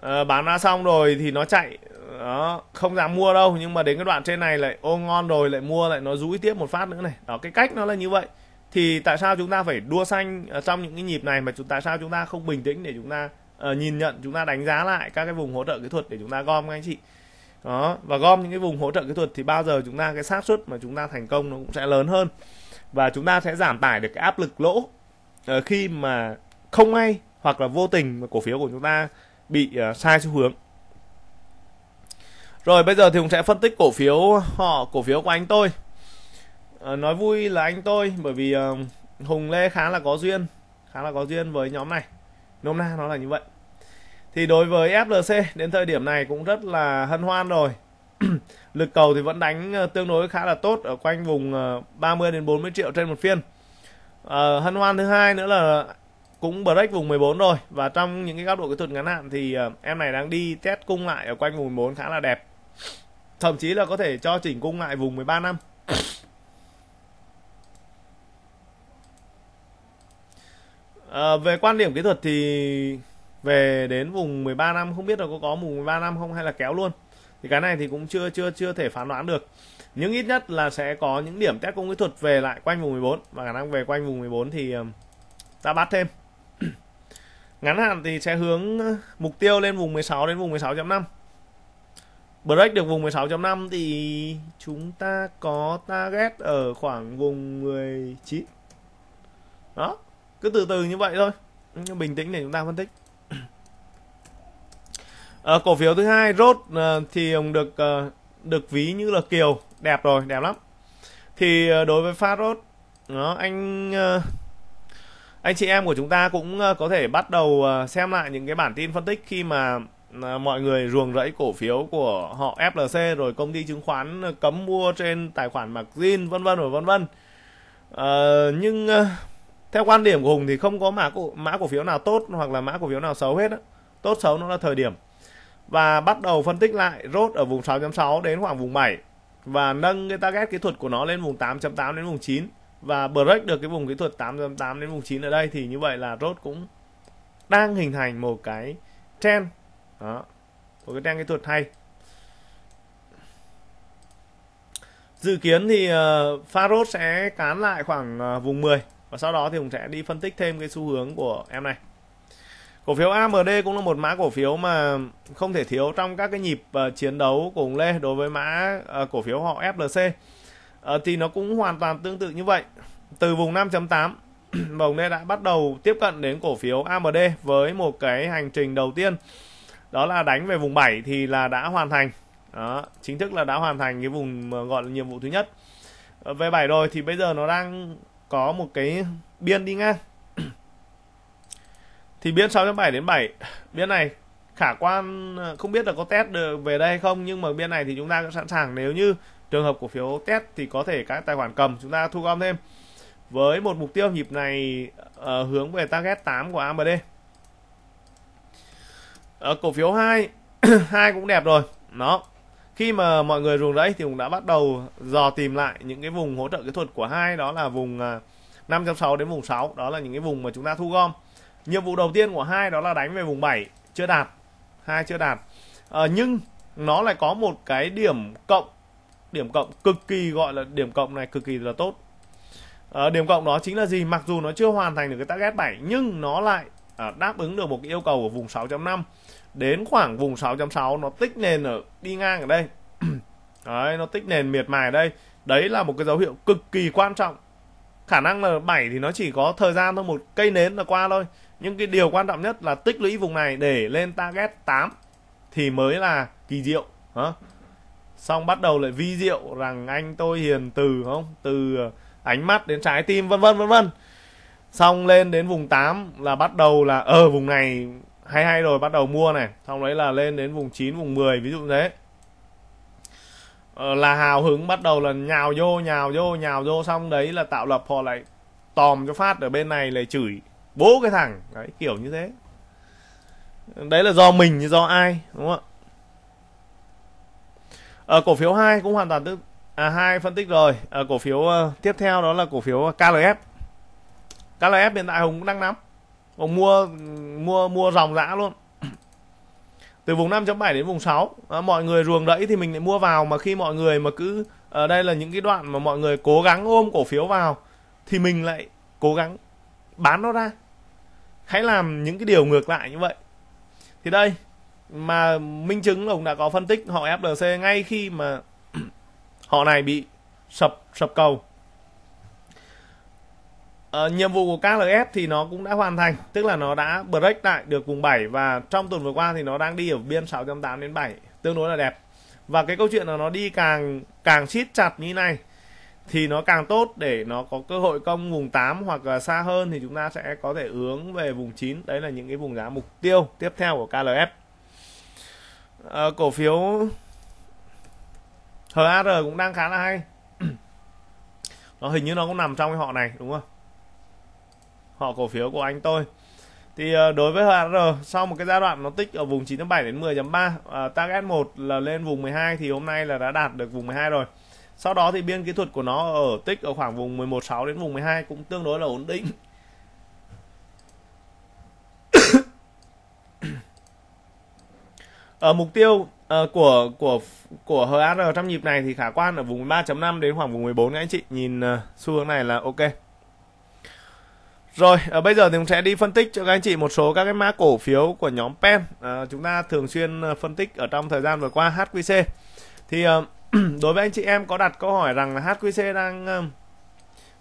ờ, bán ra xong rồi thì nó chạy. Đó không dám mua đâu nhưng mà đến cái đoạn trên này lại ô ngon rồi lại mua lại nó rúi tiếp một phát nữa này. Đó cái cách nó là như vậy. Thì tại sao chúng ta phải đua xanh trong những cái nhịp này mà chúng tại sao chúng ta không bình tĩnh để chúng ta uh, nhìn nhận chúng ta đánh giá lại các cái vùng hỗ trợ kỹ thuật để chúng ta gom các anh chị. Đó và gom những cái vùng hỗ trợ kỹ thuật thì bao giờ chúng ta cái xác suất mà chúng ta thành công nó cũng sẽ lớn hơn. Và chúng ta sẽ giảm tải được cái áp lực lỗ uh, khi mà không may hoặc là vô tình mà cổ phiếu của chúng ta bị uh, sai xu hướng. Rồi bây giờ thì cũng sẽ phân tích cổ phiếu họ cổ phiếu của anh tôi. Nói vui là anh tôi bởi vì uh, hùng lê khá là có duyên khá là có duyên với nhóm này nôm na nó là như vậy. Thì đối với FLC đến thời điểm này cũng rất là hân hoan rồi. Lực cầu thì vẫn đánh ờ, tương đối khá là tốt ở quanh vùng ờ, 30 đến 40 triệu trên một phiên. À, hân hoan thứ hai nữa là cũng break vùng 14 rồi. Và trong những cái góc độ kỹ thuật ngắn hạn thì em này đang đi test cung lại ở quanh vùng 14 khá là đẹp. Thậm chí là có thể cho chỉnh cung lại vùng 13 năm. À, về quan điểm kỹ thuật thì về đến vùng 13 năm không biết là có có vùng 13 năm không hay là kéo luôn. Thì cái này thì cũng chưa chưa chưa thể phán đoán được. Nhưng ít nhất là sẽ có những điểm test công kỹ thuật về lại quanh vùng 14 và khả năng về quanh vùng 14 thì ờ, ta bắt thêm. Ngắn hạn thì sẽ hướng mục tiêu lên vùng 16 đến vùng 16.5 break được vùng 16.5 thì chúng ta có target ở khoảng vùng 19 đó cứ từ từ như vậy thôi. Bình tĩnh để chúng ta phân tích. À, cổ phiếu thứ hai rốt à, ờ, thì ông được à, được ví như là kiều. Đẹp rồi đẹp lắm. Thì à, đối với pha rốt nó anh à, anh chị em của chúng ta cũng à, có thể bắt đầu à, xem lại những cái bản tin phân tích khi mà à, mọi người ruồng rẫy cổ phiếu của họ FLC rồi công ty chứng khoán cấm mua trên tài khoản margin vân vân và vân vân. À, nhưng à, theo quan điểm của hùng thì không có mã cổ mã cổ phiếu nào tốt hoặc là mã cổ phiếu nào xấu hết á. Tốt xấu nó là thời điểm. Và bắt đầu phân tích lại rốt ở vùng 6.6 đến khoảng vùng 7 và nâng cái target kỹ thuật của nó lên vùng 8.8 đến vùng 9 và break được cái vùng kỹ thuật 8.8 đến vùng 9 ở đây thì như vậy là rốt cũng đang hình thành một cái trend. Đó một cái trend kỹ thuật hay. Dự kiến thì uh, pha rốt sẽ cán lại khoảng uh, vùng 10 và sau đó thì cũng sẽ đi phân tích thêm cái xu hướng của em này. Cổ phiếu AMD cũng là một mã cổ phiếu mà không thể thiếu trong các cái nhịp uh, chiến đấu của Lê đối với mã uh, cổ phiếu họ FLC uh, ờ, thì nó cũng hoàn toàn tương tự như vậy. Từ vùng 5.8 và Lê đã bắt đầu tiếp cận đến cổ phiếu AMD với một cái hành trình đầu tiên. Đó là đánh về vùng 7 thì là đã hoàn thành. Đó, chính thức là đã hoàn thành cái vùng gọi là nhiệm vụ thứ nhất. Về 7 rồi thì bây giờ nó đang có một cái biên đi ngang. Thì biên 6.7 đến 7 biên này khả quan không biết là có test được về đây hay không nhưng mà biên này thì chúng ta cũng sẵn sàng. Nếu như trường hợp cổ phiếu test thì có thể các tài khoản cầm chúng ta thu gom thêm. Với một mục tiêu nhịp này uh, hướng về target 8 của AMD ở ờ, cổ phiếu 2 2 cũng đẹp rồi. Nó khi mà mọi người dùng đấy thì cũng đã bắt đầu dò tìm lại những cái vùng hỗ trợ kỹ thuật của hai đó là vùng à, 506 đến vùng 6 đó là những cái vùng mà chúng ta thu gom. Nhiệm vụ đầu tiên của hai đó là đánh về vùng 7 chưa đạt hai chưa đạt. À, nhưng nó lại có một cái điểm cộng điểm cộng cực kỳ gọi là điểm cộng này cực kỳ là tốt. À, điểm cộng đó chính là gì? Mặc dù nó chưa hoàn thành được cái target 7 nhưng nó lại à, đáp ứng được một cái yêu cầu của vùng 6.5 đến khoảng vùng 6.6 nó tích nền ở đi ngang ở đây. Đấy nó tích nền miệt mài ở đây. Đấy là một cái dấu hiệu cực kỳ quan trọng. Khả năng là 7 thì nó chỉ có thời gian thôi một cây nến là qua thôi. Nhưng cái điều quan trọng nhất là tích lũy vùng này để lên target 8 thì mới là kỳ diệu hả? Xong bắt đầu lại vi diệu rằng anh tôi hiền từ không? Từ ánh mắt đến trái tim vân vân vân vân. Xong lên đến vùng 8 là bắt đầu là ở ờ, vùng này hay hay rồi bắt đầu mua này. Xong đấy là lên đến vùng 9 vùng 10 ví dụ thế. Ờ, là hào hứng bắt đầu là nhào vô nhào vô nhào vô xong đấy là tạo lập họ lại tòm cho phát ở bên này lại chửi bố cái thằng. Đấy kiểu như thế. Đấy là do mình do ai đúng không ạ? Ở cổ phiếu 2 cũng hoàn toàn tức à hai phân tích rồi. Ở cổ phiếu uh, tiếp theo đó là cổ phiếu KLF KLF hiện tại Hùng cũng đang nắm. Hùng mua mua mua dòng dã luôn. Từ vùng 5.7 đến vùng 6 à, mọi người ruồng đẫy thì mình lại mua vào mà khi mọi người mà cứ ở đây là những cái đoạn mà mọi người cố gắng ôm cổ phiếu vào thì mình lại cố gắng bán nó ra. Hãy làm những cái điều ngược lại như vậy. Thì đây mà minh chứng là cũng đã có phân tích họ FLC ngay khi mà họ này bị sập sập cầu. Uh, nhiệm vụ của KLF thì nó cũng đã hoàn thành tức là nó đã break lại được vùng 7 và trong tuần vừa qua thì nó đang đi ở biên 6.8 đến 7 tương đối là đẹp. Và cái câu chuyện là nó đi càng càng siết chặt như này thì nó càng tốt để nó có cơ hội công vùng 8 hoặc là xa hơn thì chúng ta sẽ có thể hướng về vùng 9 đấy là những cái vùng giá mục tiêu tiếp theo của KLF à, ờ, cổ phiếu HAR cũng đang khá là hay. Nó hình như nó cũng nằm trong cái họ này đúng không? Họ cổ phiếu của anh tôi. Thì ờ, đối với HR sau một cái giai đoạn nó tích ở vùng 9.7 đến 10.3 uh, à, target 1 là lên vùng 12 thì hôm nay là đã đạt được vùng 12 rồi. Sau đó thì biên kỹ thuật của nó ở tích ở khoảng vùng 11.6 đến vùng 12 cũng tương đối là ổn định. Ở mục tiêu uh, của của của HR trong nhịp này thì khả quan ở vùng 3.5 đến khoảng vùng 14 các anh chị. Nhìn uh, xu hướng này là ok rồi, à, bây giờ thì mình sẽ đi phân tích cho các anh chị một số các cái mã cổ phiếu của nhóm PEM. À, ờ, chúng ta thường xuyên ờ, phân tích ở trong thời gian vừa qua HQC. Thì à, đối với anh chị em có đặt câu hỏi rằng là HQC đang à,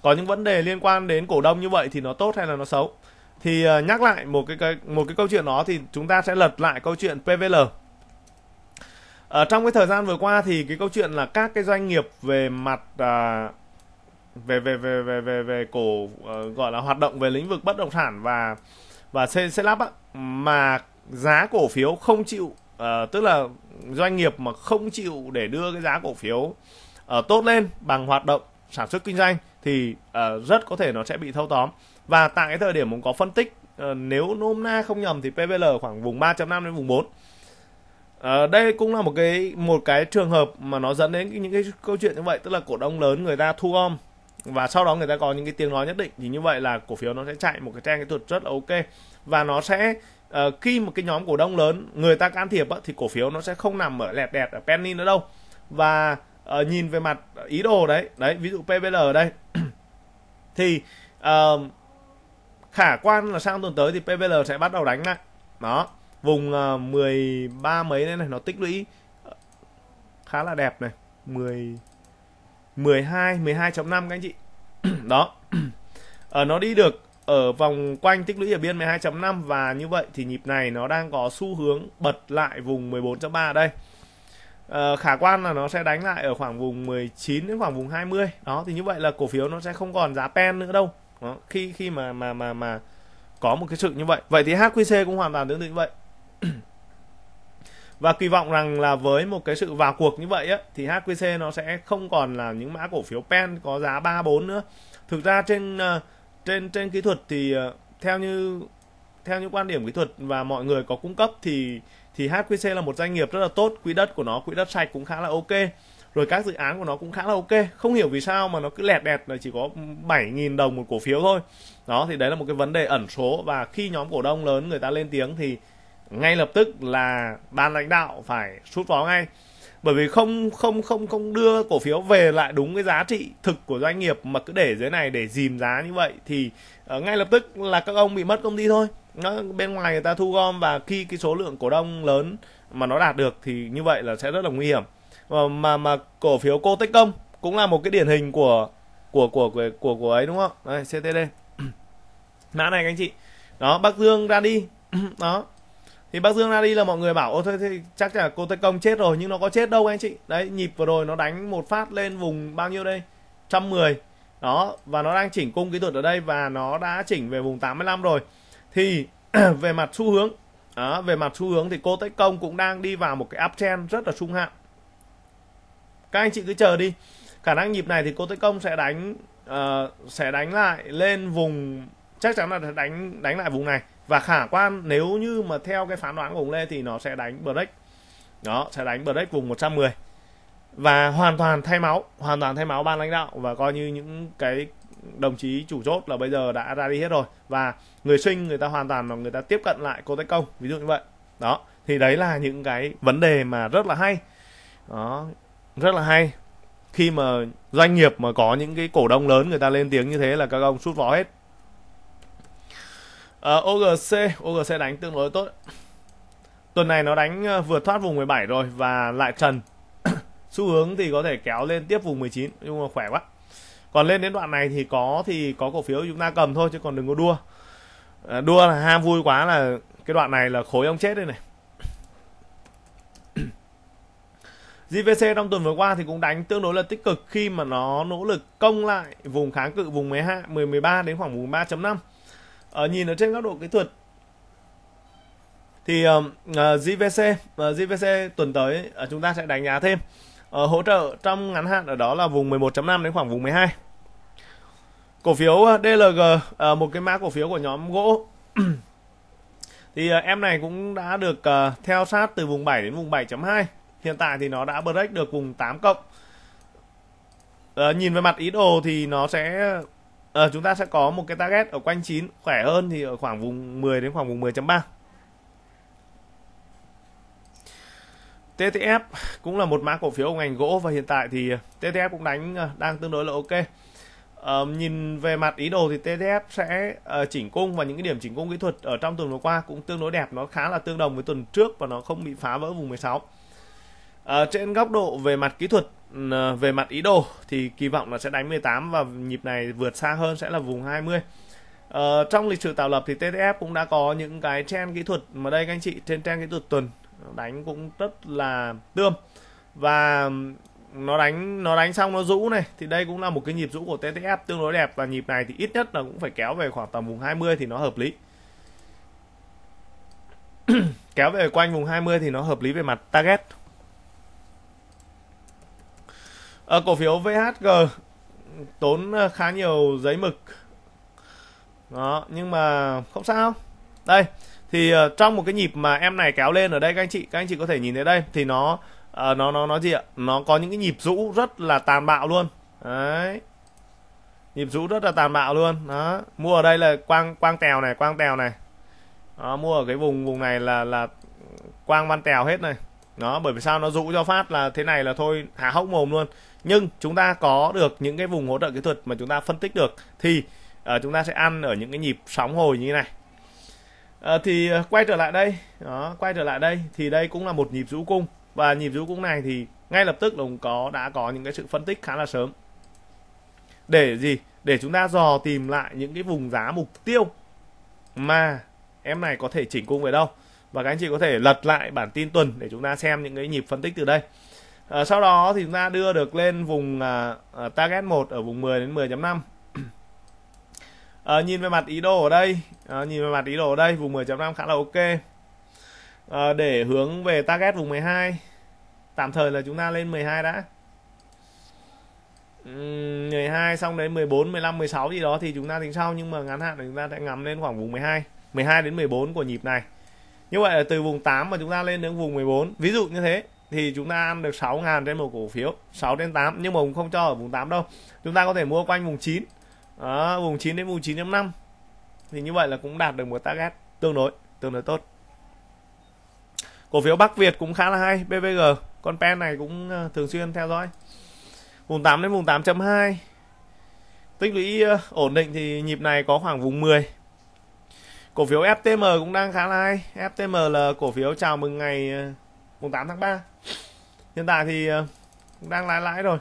có những vấn đề liên quan đến cổ đông như vậy thì nó tốt hay là nó xấu? Thì à, nhắc lại một cái, cái một cái câu chuyện đó thì chúng ta sẽ lật lại câu chuyện PVL. Ở trong cái thời gian vừa qua thì cái câu chuyện là các cái doanh nghiệp về mặt à, về về về về về về cổ uh, gọi là hoạt động về lĩnh vực bất động sản và và xây lắp á, mà giá cổ phiếu không chịu uh, tức là doanh nghiệp mà không chịu để đưa cái giá cổ phiếu uh, tốt lên bằng hoạt động sản xuất kinh doanh thì uh, rất có thể nó sẽ bị thâu tóm. Và tại cái thời điểm cũng có phân tích uh, nếu nôm na không nhầm thì PVL khoảng vùng 3.5 đến vùng 4 Uh, đây cũng là một cái một cái trường hợp mà nó dẫn đến những cái câu chuyện như vậy tức là cổ đông lớn người ta thu gom và sau đó người ta có những cái tiếng nói nhất định. Thì như vậy là cổ phiếu nó sẽ chạy một cái trang kỹ thuật rất là ok. Và nó sẽ uh, khi một cái nhóm cổ đông lớn người ta can thiệp á, thì cổ phiếu nó sẽ không nằm ở lẹt đẹt ở penny nữa đâu. Và uh, nhìn về mặt ý đồ đấy đấy ví dụ PVL ở đây. Thì uh, khả quan là sang tuần tới thì PVL sẽ bắt đầu đánh lại. Đó vùng uh, 13 mấy đây này nó tích lũy khá là đẹp này 10 12 12.5 các anh chị. Đó. Ở ờ, nó đi được ở vòng quanh tích lũy ở biên 12.5 và như vậy thì nhịp này nó đang có xu hướng bật lại vùng 14.3 đây. À, khả quan là nó sẽ đánh lại ở khoảng vùng 19 đến khoảng vùng 20 đó thì như vậy là cổ phiếu nó sẽ không còn giá pen nữa đâu. Đó, khi khi mà mà mà mà có một cái sự như vậy. Vậy thì HQC cũng hoàn toàn tương tự như vậy và kỳ vọng rằng là với một cái sự vào cuộc như vậy á thì HQC nó sẽ không còn là những mã cổ phiếu pen có giá 3 4 nữa. Thực ra trên ờ, trên trên kỹ thuật thì ờ, theo như theo những quan điểm kỹ thuật và mọi người có cung cấp thì thì HQC là một doanh nghiệp rất là tốt, quỹ đất của nó, quỹ đất sạch cũng khá là ok. Rồi các dự án của nó cũng khá là ok. Không hiểu vì sao mà nó cứ lẹt đẹt là chỉ có 7.000 đồng một cổ phiếu thôi. Đó thì đấy là một cái vấn đề ẩn số và khi nhóm cổ đông lớn người ta lên tiếng thì ngay lập tức là ban lãnh đạo phải rút vó ngay. Bởi vì không không không không đưa cổ phiếu về lại đúng cái giá trị thực của doanh nghiệp mà cứ để dưới này để dìm giá như vậy thì uh, ngay lập tức là các ông bị mất công ty thôi. Nó bên ngoài người ta thu gom và khi cái số lượng cổ đông lớn mà nó đạt được thì như vậy là sẽ rất là nguy hiểm. Mà mà, mà cổ phiếu cô tích Công cũng là một cái điển hình của của của của của, của ấy đúng không? Đây CTD mã này các anh chị. Đó Bắc Dương ra đi. Đó thì bác Dương ra đi là mọi người bảo ô thôi thì chắc là cô Tây Công chết rồi nhưng nó có chết đâu anh chị. Đấy nhịp vừa rồi nó đánh một phát lên vùng bao nhiêu đây? 110 đó và nó đang chỉnh cung kỹ thuật ở đây và nó đã chỉnh về vùng 85 rồi. Thì về mặt xu hướng đó, về mặt xu hướng thì cô Tây Công cũng đang đi vào một cái uptrend rất là trung hạn. Các anh chị cứ chờ đi. Khả năng nhịp này thì cô Tây Công sẽ đánh uh, sẽ đánh lại lên vùng chắc chắn là đánh đánh lại vùng này và khả quan, nếu như mà theo cái phán đoán của ông Lê thì nó sẽ đánh break. Nó sẽ đánh break vùng 110 và hoàn toàn thay máu, hoàn toàn thay máu ban lãnh đạo và coi như những cái đồng chí chủ chốt là bây giờ đã ra đi hết rồi. Và người sinh, người ta hoàn toàn là người ta tiếp cận lại cô tách công, ví dụ như vậy. Đó, thì đấy là những cái vấn đề mà rất là hay. Đó, rất là hay. Khi mà doanh nghiệp mà có những cái cổ đông lớn người ta lên tiếng như thế là các ông sút vó hết. Ờ, uh, OGC OGC đánh tương đối tốt. Tuần này nó đánh ờ, vượt thoát vùng 17 rồi và lại trần. Xu hướng thì có thể kéo lên tiếp vùng 19 nhưng mà khỏe quá. Còn lên đến đoạn này thì có thì có cổ phiếu chúng ta cầm thôi chứ còn đừng có đua. Uh, đua là ham vui quá là cái đoạn này là khối ông chết đây này. JVC trong tuần vừa qua thì cũng đánh tương đối là tích cực khi mà nó nỗ lực công lại vùng kháng cự vùng 12 10 13 đến khoảng vùng 3.5 ở nhìn ở trên góc độ kỹ thuật. Thì uh, JVC à, uh, à, JVC tuần tới uh, chúng ta sẽ đánh giá thêm. Uh, hỗ trợ trong ngắn hạn ở đó là vùng 11.5 đến khoảng vùng 12 cổ phiếu DLG uh, một cái mã cổ phiếu của nhóm gỗ. Thì uh, em này cũng đã được uh, theo sát từ vùng 7 đến vùng 7.2 hiện tại thì nó đã break được vùng 8 cộng. Uh, nhìn về mặt ý đồ thì nó sẽ à, chúng ta sẽ có một cái target ở quanh 9 khỏe hơn thì ở khoảng vùng 10 đến khoảng vùng 10.3 TTF cũng là một mã cổ phiếu ngành gỗ và hiện tại thì TTF cũng đánh ờ, đang tương đối là ok. Uh, nhìn về mặt ý đồ thì TTF sẽ uh, chỉnh cung và những cái điểm chỉnh cung kỹ thuật ở trong tuần vừa qua cũng tương đối đẹp nó khá là tương đồng với tuần trước và nó không bị phá vỡ vùng 16 uh, trên góc độ về mặt kỹ thuật về mặt ý đồ thì kỳ vọng là sẽ đánh 18 và nhịp này vượt xa hơn sẽ là vùng 20 ờ, trong lịch sử tạo lập thì TTF cũng đã có những cái trend kỹ thuật mà đây các anh chị trên trend kỹ thuật tuần đánh cũng rất là tươm. Và nó đánh nó đánh xong nó rũ này thì đây cũng là một cái nhịp rũ của TTF tương đối đẹp và nhịp này thì ít nhất là cũng phải kéo về khoảng tầm vùng 20 thì nó hợp lý. Kéo về quanh vùng 20 thì nó hợp lý về mặt target à, cổ phiếu VHG tốn ờ, khá nhiều giấy mực. Đó nhưng mà không sao. Đây thì uh, trong một cái nhịp mà em này kéo lên ở đây các anh chị các anh chị có thể nhìn thấy đây thì nó uh, nó nó nó gì ạ? Nó có những cái nhịp rũ rất là tàn bạo luôn. Đấy. Nhịp rũ rất là tàn bạo luôn. Đó mua ở đây là quang quang tèo này quang tèo này. Đó, mua ở cái vùng vùng này là là quang văn tèo hết này. Đó bởi vì sao? Nó rũ cho phát là thế này là thôi há hốc mồm luôn nhưng chúng ta có được những cái vùng hỗ trợ kỹ thuật mà chúng ta phân tích được thì uh, chúng ta sẽ ăn ở những cái nhịp sóng hồi như thế này. Uh, thì uh, quay trở lại đây đó quay trở lại đây thì đây cũng là một nhịp rũ cung. Và nhịp rũ cung này thì ngay lập tức là có đã có những cái sự phân tích khá là sớm. Để gì? Để chúng ta dò tìm lại những cái vùng giá mục tiêu mà em này có thể chỉnh cung về đâu. Và các anh chị có thể lật lại bản tin tuần để chúng ta xem những cái nhịp phân tích từ đây à, sau đó thì chúng ta đưa được lên vùng à, à target 1 ở vùng 10 đến 10.5 à, ờ, nhìn về mặt ý đồ ở đây à, nhìn về mặt ý đồ ở đây vùng 10.5 khá là ok. À, để hướng về target vùng 12 tạm thời là chúng ta lên 12 đã. 12 xong đến 14 15 16 gì đó thì chúng ta tính sau nhưng mà ngắn hạn thì chúng ta sẽ ngắm lên khoảng vùng 12 12 đến 14 của nhịp này. Như vậy là từ vùng 8 mà chúng ta lên đến vùng 14 ví dụ như thế thì chúng ta ăn được 6 ngàn trên một cổ phiếu 6 đến 8 nhưng mà cũng không cho ở vùng 8 đâu. Chúng ta có thể mua quanh vùng 9 đó, vùng 9 đến vùng 9.5 thì như vậy là cũng đạt được một target tương đối tương đối tốt. Cổ phiếu Bắc Việt cũng khá là hay BVG con pen này cũng ờ, thường xuyên theo dõi. Vùng 8 đến vùng 8.2 tích lũy ờ, ổn định thì nhịp này có khoảng vùng 10 cổ phiếu FTM cũng đang khá là hay. FTM là cổ phiếu chào mừng ngày ờ, mùng 8 tháng 3 hiện tại thì ờ, cũng đang lãi lãi rồi.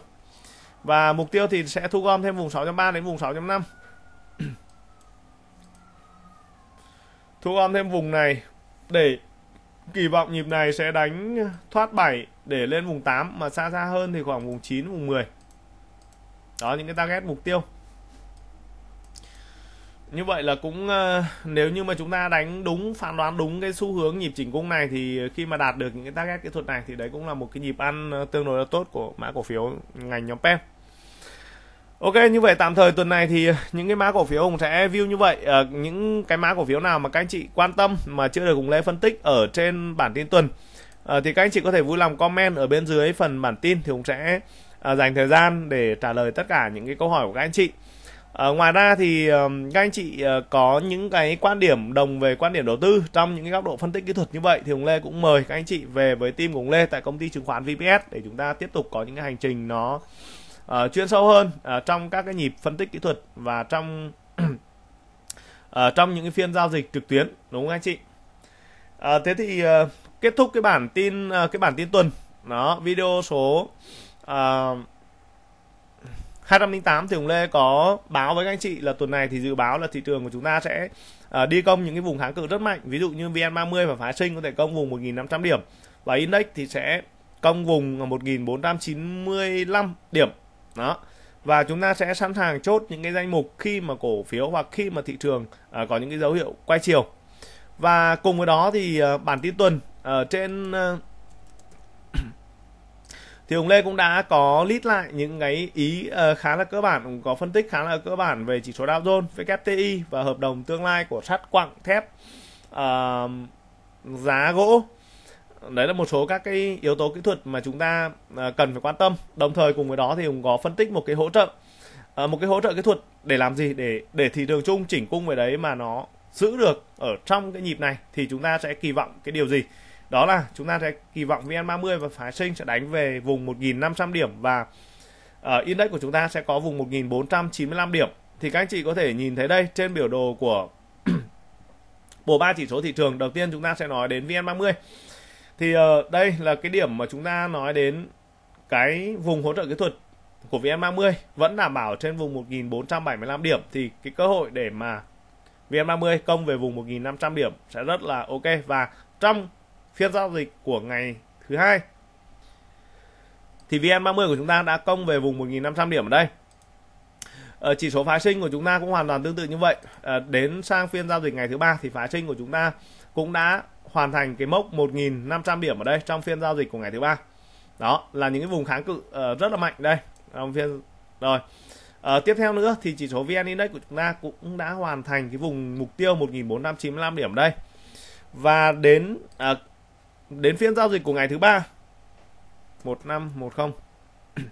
Và mục tiêu thì sẽ thu gom thêm vùng 6.3 đến vùng 6.5 thu gom thêm vùng này để kỳ vọng nhịp này sẽ đánh thoát 7 để lên vùng 8 mà xa xa hơn thì khoảng vùng 9 vùng 10 đó, những cái target mục tiêu như vậy là cũng ờ, nếu như mà chúng ta đánh đúng phán đoán đúng cái xu hướng nhịp chỉnh cung này thì khi mà đạt được những cái target kỹ thuật này thì đấy cũng là một cái nhịp ăn ờ, tương đối là tốt của mã cổ phiếu ngành nhóm PEM Ok như vậy tạm thời tuần này thì những cái mã cổ phiếu Hùng sẽ view như vậy. À, những cái mã cổ phiếu nào mà các anh chị quan tâm mà chưa được Hùng Lê phân tích ở trên bản tin tuần à, thì các anh chị có thể vui lòng comment ở bên dưới phần bản tin thì Hùng sẽ à, dành thời gian để trả lời tất cả những cái câu hỏi của các anh chị. À, ngoài ra thì um, các anh chị uh, có những cái quan điểm đồng về quan điểm đầu tư trong những cái góc độ phân tích kỹ thuật như vậy thì Hùng Lê cũng mời các anh chị về với team của Hùng Lê tại công ty chứng khoán VPS để chúng ta tiếp tục có những cái hành trình nó uh, chuyên sâu hơn uh, trong các cái nhịp phân tích kỹ thuật và trong uh, trong những cái phiên giao dịch trực tuyến đúng không anh chị? Uh, thế thì uh, kết thúc cái bản tin uh, cái bản tin tuần đó video số uh, 208 thì Hùng Lê có báo với các anh chị là tuần này thì dự báo là thị trường của chúng ta sẽ uh, đi công những cái vùng kháng cự rất mạnh. Ví dụ như VN30 và phá sinh có thể công vùng 1.500 điểm và index thì sẽ công vùng 1.495 điểm. Đó. Và chúng ta sẽ sẵn sàng chốt những cái danh mục khi mà cổ phiếu hoặc khi mà thị trường uh, có những cái dấu hiệu quay chiều. Và cùng với đó thì uh, bản tin tuần ở trên uh, thì ông Lê cũng đã có list lại những cái ý uh, khá là cơ bản cũng có phân tích khá là cơ bản về chỉ số Dow Jones, WTI và hợp đồng tương lai của sắt quặng thép. Uh, giá gỗ. Đấy là một số các cái yếu tố kỹ thuật mà chúng ta ờ, cần phải quan tâm. Đồng thời cùng với đó thì cũng có phân tích một cái hỗ trợ ờ, một cái hỗ trợ kỹ thuật để làm gì? Để để thị trường chung chỉnh cung về đấy mà nó giữ được ở trong cái nhịp này thì chúng ta sẽ kỳ vọng cái điều gì? Đó là chúng ta sẽ kỳ vọng VN30 và phái sinh sẽ đánh về vùng 1.500 điểm và uh, index của chúng ta sẽ có vùng 1495 điểm. Thì các anh chị có thể nhìn thấy đây trên biểu đồ của bộ ba chỉ số thị trường đầu tiên chúng ta sẽ nói đến VN30 thì uh, đây là cái điểm mà chúng ta nói đến cái vùng hỗ trợ kỹ thuật của VN30 vẫn đảm bảo trên vùng 1475 điểm. Thì cái cơ hội để mà VN30 công về vùng 1500 điểm sẽ rất là ok. Và trong phiên giao dịch của ngày thứ hai. Thì VN30 của chúng ta đã công về vùng 1.500 điểm ở đây. Ở chỉ số phái sinh của chúng ta cũng hoàn toàn tương tự như vậy. À, đến sang phiên giao dịch ngày thứ ba thì phái sinh của chúng ta cũng đã hoàn thành cái mốc 1.500 điểm ở đây trong phiên giao dịch của ngày thứ ba. Đó là những cái vùng kháng cự uh, rất là mạnh đây trong phiên rồi. Uh, tiếp theo nữa thì chỉ số VN Index của chúng ta cũng đã hoàn thành cái vùng mục tiêu 1.495 điểm đây. Và đến uh, đến phiên giao dịch của ngày thứ ba. 1510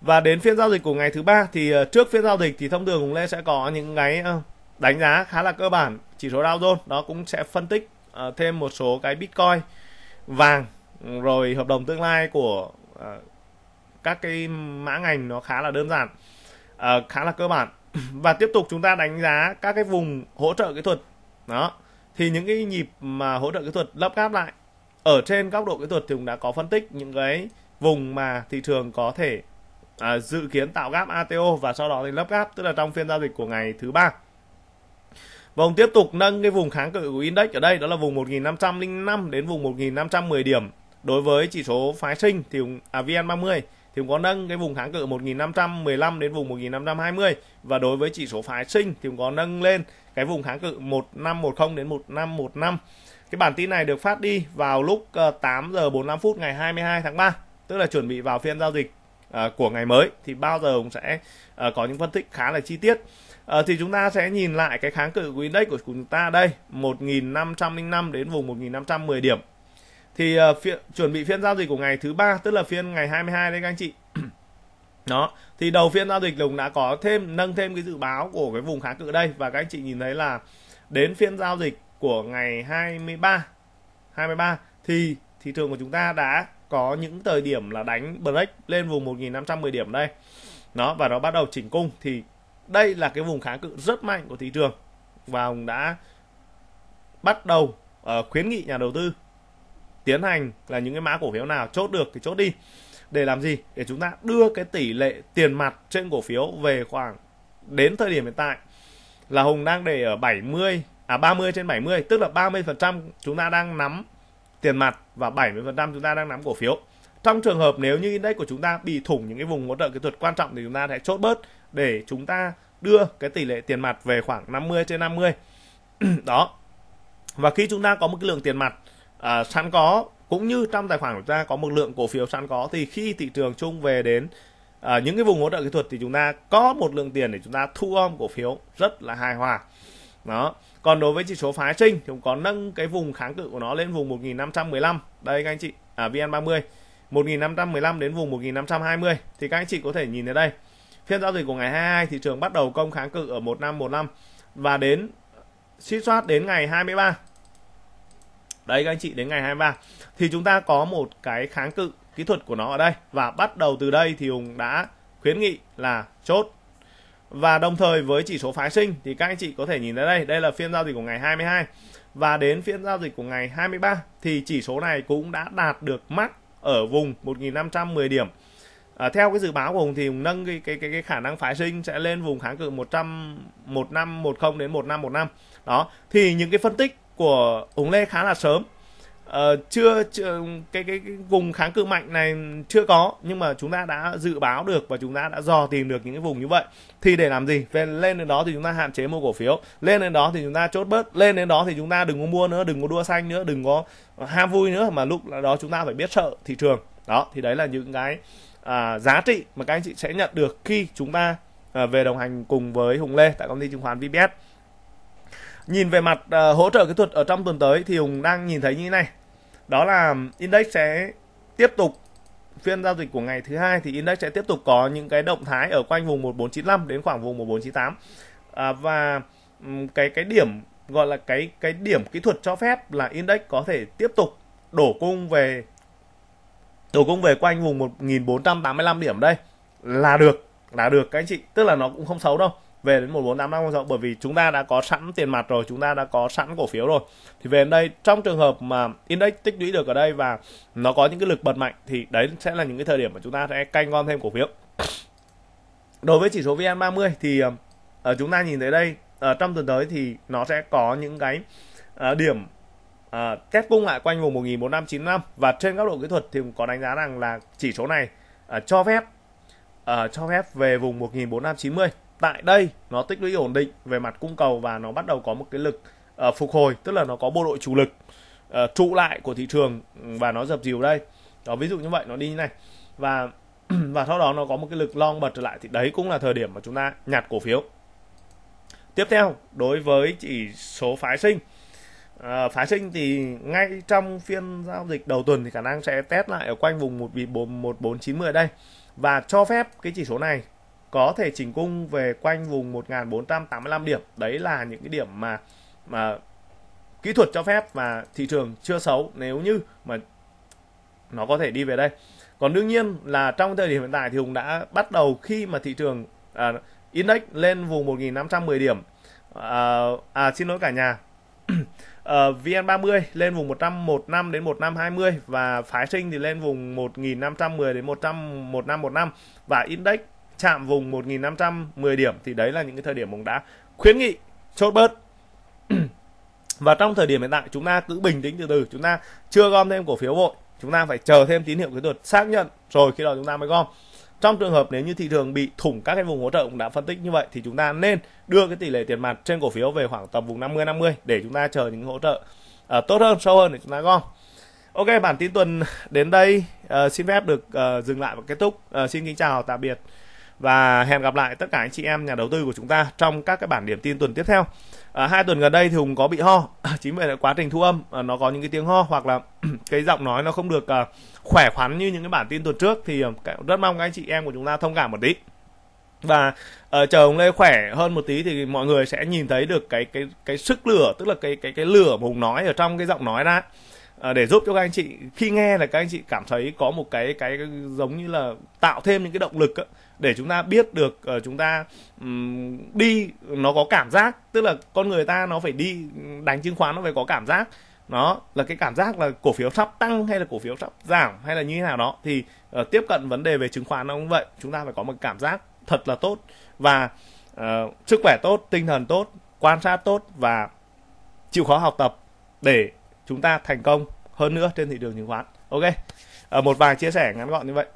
và đến phiên giao dịch của ngày thứ ba thì ờ, trước phiên giao dịch thì thông thường Hùng Lê sẽ có những cái ờ, đánh giá khá là cơ bản. Chỉ số Dow Jones đó cũng sẽ phân tích ờ, thêm một số cái Bitcoin, vàng, rồi hợp đồng tương lai của các cái mã ngành nó khá là đơn giản khá là cơ bản. Và tiếp tục chúng ta đánh giá các cái vùng hỗ trợ kỹ thuật. Đó thì những cái nhịp mà hỗ trợ kỹ thuật lắp ráp lại ở trên góc độ kỹ thuật thì cũng đã có phân tích những cái vùng mà thị trường có thể à, dự kiến tạo gáp ATO và sau đó thì lắp gáp tức là trong phiên giao dịch của ngày thứ ba Vòng tiếp tục nâng cái vùng kháng cự của index ở đây đó là vùng 1505 đến vùng 1510 điểm. Đối với chỉ số phái sinh thì à, VN30 thì cũng có nâng cái vùng kháng cự 1515 đến vùng 1520 và đối với chỉ số phái sinh thì cũng có nâng lên cái vùng kháng cự 1510 đến 1515 cái bản tin này được phát đi vào lúc ờ, 8 giờ 45 phút ngày 22 tháng 3 tức là chuẩn bị vào phiên giao dịch ờ, của ngày mới. Thì bao giờ cũng sẽ ờ, có những phân tích khá là chi tiết. Uh, thì chúng ta sẽ nhìn lại cái kháng cự của index của chúng ta đây 1505 đến vùng 1510 điểm. Thì uh, phiên, chuẩn bị phiên giao dịch của ngày thứ ba tức là phiên ngày 22 đấy các anh chị đó thì đầu phiên giao dịch lùng đã có thêm nâng thêm cái dự báo của cái vùng kháng cự đây. Và các anh chị nhìn thấy là đến phiên giao dịch của ngày 23 23 thì thị trường của chúng ta đã có những thời điểm là đánh break lên vùng 1510 điểm đây. Nó và nó bắt đầu chỉnh cung. Thì đây là cái vùng kháng cự rất mạnh của thị trường. Và ông đã bắt đầu uh, khuyến nghị nhà đầu tư tiến hành là những cái mã cổ phiếu nào chốt được thì chốt đi để làm gì để chúng ta đưa cái tỷ lệ tiền mặt trên cổ phiếu về khoảng đến thời điểm hiện tại là Hùng đang để ở 70 à 30 trên 70 tức là 30% chúng ta đang nắm tiền mặt và 70% chúng ta đang nắm cổ phiếu. Trong trường hợp nếu như index của chúng ta bị thủng những cái vùng hỗ trợ kỹ thuật quan trọng thì chúng ta sẽ chốt bớt để chúng ta đưa cái tỷ lệ tiền mặt về khoảng 50 trên 50. Đó. Và khi chúng ta có một cái lượng tiền mặt à, sẵn có cũng như trong tài khoản của ta có một lượng cổ phiếu sẵn có thì khi thị trường chung về đến à, những cái vùng hỗ trợ kỹ thuật thì chúng ta có một lượng tiền để chúng ta thu gom cổ phiếu rất là hài hòa. Đó. Còn đối với chỉ số phái sinh thì cũng có nâng cái vùng kháng cự của nó lên vùng 1515 đây các anh chị à VN30 1515 đến vùng 1520 thì các anh chị có thể nhìn thấy đây. Phiên giao dịch của ngày 22 thị trường bắt đầu công kháng cự ở 1515 và đến suy soát đến ngày 23 đấy các anh chị đến ngày 23 thì chúng ta có một cái kháng cự kỹ thuật của nó ở đây. Và bắt đầu từ đây thì Hùng đã khuyến nghị là chốt. Và đồng thời với chỉ số phái sinh thì các anh chị có thể nhìn thấy đây. Đây là phiên giao dịch của ngày 22 và đến phiên giao dịch của ngày 23 thì chỉ số này cũng đã đạt được mắc ở vùng 1510 điểm. À, theo cái dự báo của Hùng thì Hùng nâng cái, cái cái cái khả năng phái sinh sẽ lên vùng kháng cự 100 1510 đến 1515 đó thì những cái phân tích của Hùng Lê khá là sớm uh, chưa, chưa cái, cái cái vùng kháng cự mạnh này chưa có nhưng mà chúng ta đã dự báo được và chúng ta đã dò tìm được những cái vùng như vậy. Thì để làm gì? Về lên đến đó thì chúng ta hạn chế mua cổ phiếu. Lên đến đó thì chúng ta chốt bớt. Lên đến đó thì chúng ta đừng có mua nữa đừng có đua xanh nữa đừng có ham vui nữa. Mà lúc đó chúng ta phải biết sợ thị trường. Đó thì đấy là những cái à, giá trị mà các anh chị sẽ nhận được khi chúng ta à, về đồng hành cùng với Hùng Lê tại công ty chứng khoán VPS nhìn về mặt uh, hỗ trợ kỹ thuật ở trong tuần tới thì Hùng đang nhìn thấy như thế này. Đó là index sẽ tiếp tục phiên giao dịch của ngày thứ hai thì index sẽ tiếp tục có những cái động thái ở quanh vùng 1495 đến khoảng vùng 1498 à, và cái cái điểm gọi là cái cái điểm kỹ thuật cho phép là index có thể tiếp tục đổ cung về đổ cung về quanh vùng 1485 điểm đây. Là được là được các anh chị. Tức là nó cũng không xấu đâu về đến 1485 không bởi vì chúng ta đã có sẵn tiền mặt rồi chúng ta đã có sẵn cổ phiếu rồi. Thì về đến đây trong trường hợp mà index tích lũy được ở đây và nó có những cái lực bật mạnh thì đấy sẽ là những cái thời điểm mà chúng ta sẽ canh gom thêm cổ phiếu. Đối với chỉ số VN30 thì uh, chúng ta nhìn thấy đây uh, trong tuần tới thì nó sẽ có những cái uh, điểm uh, kết cung lại quanh vùng 1495 và trên góc độ kỹ thuật thì có đánh giá rằng là chỉ số này uh, cho phép uh, cho phép về vùng 1490 tại đây nó tích lũy ổn định về mặt cung cầu và nó bắt đầu có một cái lực uh, phục hồi tức là nó có bộ đội chủ lực uh, trụ lại của thị trường ừ, và nó dập dìu đây. Đó ví dụ như vậy nó đi như này. Và và sau đó nó có một cái lực long bật trở lại. Thì đấy cũng là thời điểm mà chúng ta nhặt cổ phiếu. Tiếp theo đối với chỉ số phái sinh. À, phái sinh thì ngay trong phiên giao dịch đầu tuần thì khả năng sẽ test lại ở quanh vùng một một bốn chín mươi đây. Và cho phép cái chỉ số này có thể chỉnh cung về quanh vùng 1485 điểm. Đấy là những cái điểm mà mà kỹ thuật cho phép và thị trường chưa xấu. Nếu như mà nó có thể đi về đây. Còn đương nhiên là trong thời điểm hiện tại thì Hùng đã bắt đầu khi mà thị trường à, index lên vùng 1510 điểm. À, à xin lỗi cả nhà. Ờ, uh, VN30 lên vùng 115 đến 1520 và phái sinh thì lên vùng 1510 đến 100 1515 và index chạm vùng 1510 điểm thì đấy là những cái thời điểm bóng đã khuyến nghị chốt bớt. Và trong thời điểm hiện tại chúng ta cứ bình tĩnh từ từ chúng ta chưa gom thêm cổ phiếu vội chúng ta phải chờ thêm tín hiệu kỹ thuật xác nhận rồi khi đó chúng ta mới gom. Trong trường hợp nếu như thị trường bị thủng các cái vùng hỗ trợ cũng đã phân tích như vậy thì chúng ta nên đưa cái tỷ lệ tiền mặt trên cổ phiếu về khoảng tầm vùng 50 50 để chúng ta chờ những hỗ trợ uh, tốt hơn sâu hơn để chúng ta gom. Ok bản tin tuần đến đây uh, xin phép được uh, dừng lại và kết thúc. Uh, xin kính chào tạm biệt và hẹn gặp lại tất cả anh chị em nhà đầu tư của chúng ta trong các cái bản điểm tin tuần tiếp theo. À, hai tuần gần đây thì hùng có bị ho. Chính vì là quá trình thu âm à, nó có những cái tiếng ho hoặc là cái giọng nói nó không được à, khỏe khoắn như những cái bản tin tuần trước thì à, rất mong các anh chị em của chúng ta thông cảm một tí. Và uh, chờ ông lê khỏe hơn một tí thì mọi người sẽ nhìn thấy được cái cái cái sức lửa tức là cái cái cái lửa mà hùng nói ở trong cái giọng nói ra. Uh, để giúp cho các anh chị khi nghe là các anh chị cảm thấy có một cái cái, cái giống như là tạo thêm những cái động lực để chúng ta biết được uh, chúng ta um, đi nó có cảm giác. Tức là con người ta nó phải đi đánh chứng khoán nó phải có cảm giác. Nó là cái cảm giác là cổ phiếu sắp tăng hay là cổ phiếu sắp giảm hay là như thế nào đó. Thì uh, tiếp cận vấn đề về chứng khoán nó cũng vậy. Chúng ta phải có một cảm giác thật là tốt và uh, sức khỏe tốt tinh thần tốt quan sát tốt và chịu khó học tập để chúng ta thành công hơn nữa trên thị trường chứng khoán. Ok? Uh, một vài chia sẻ ngắn gọn như vậy.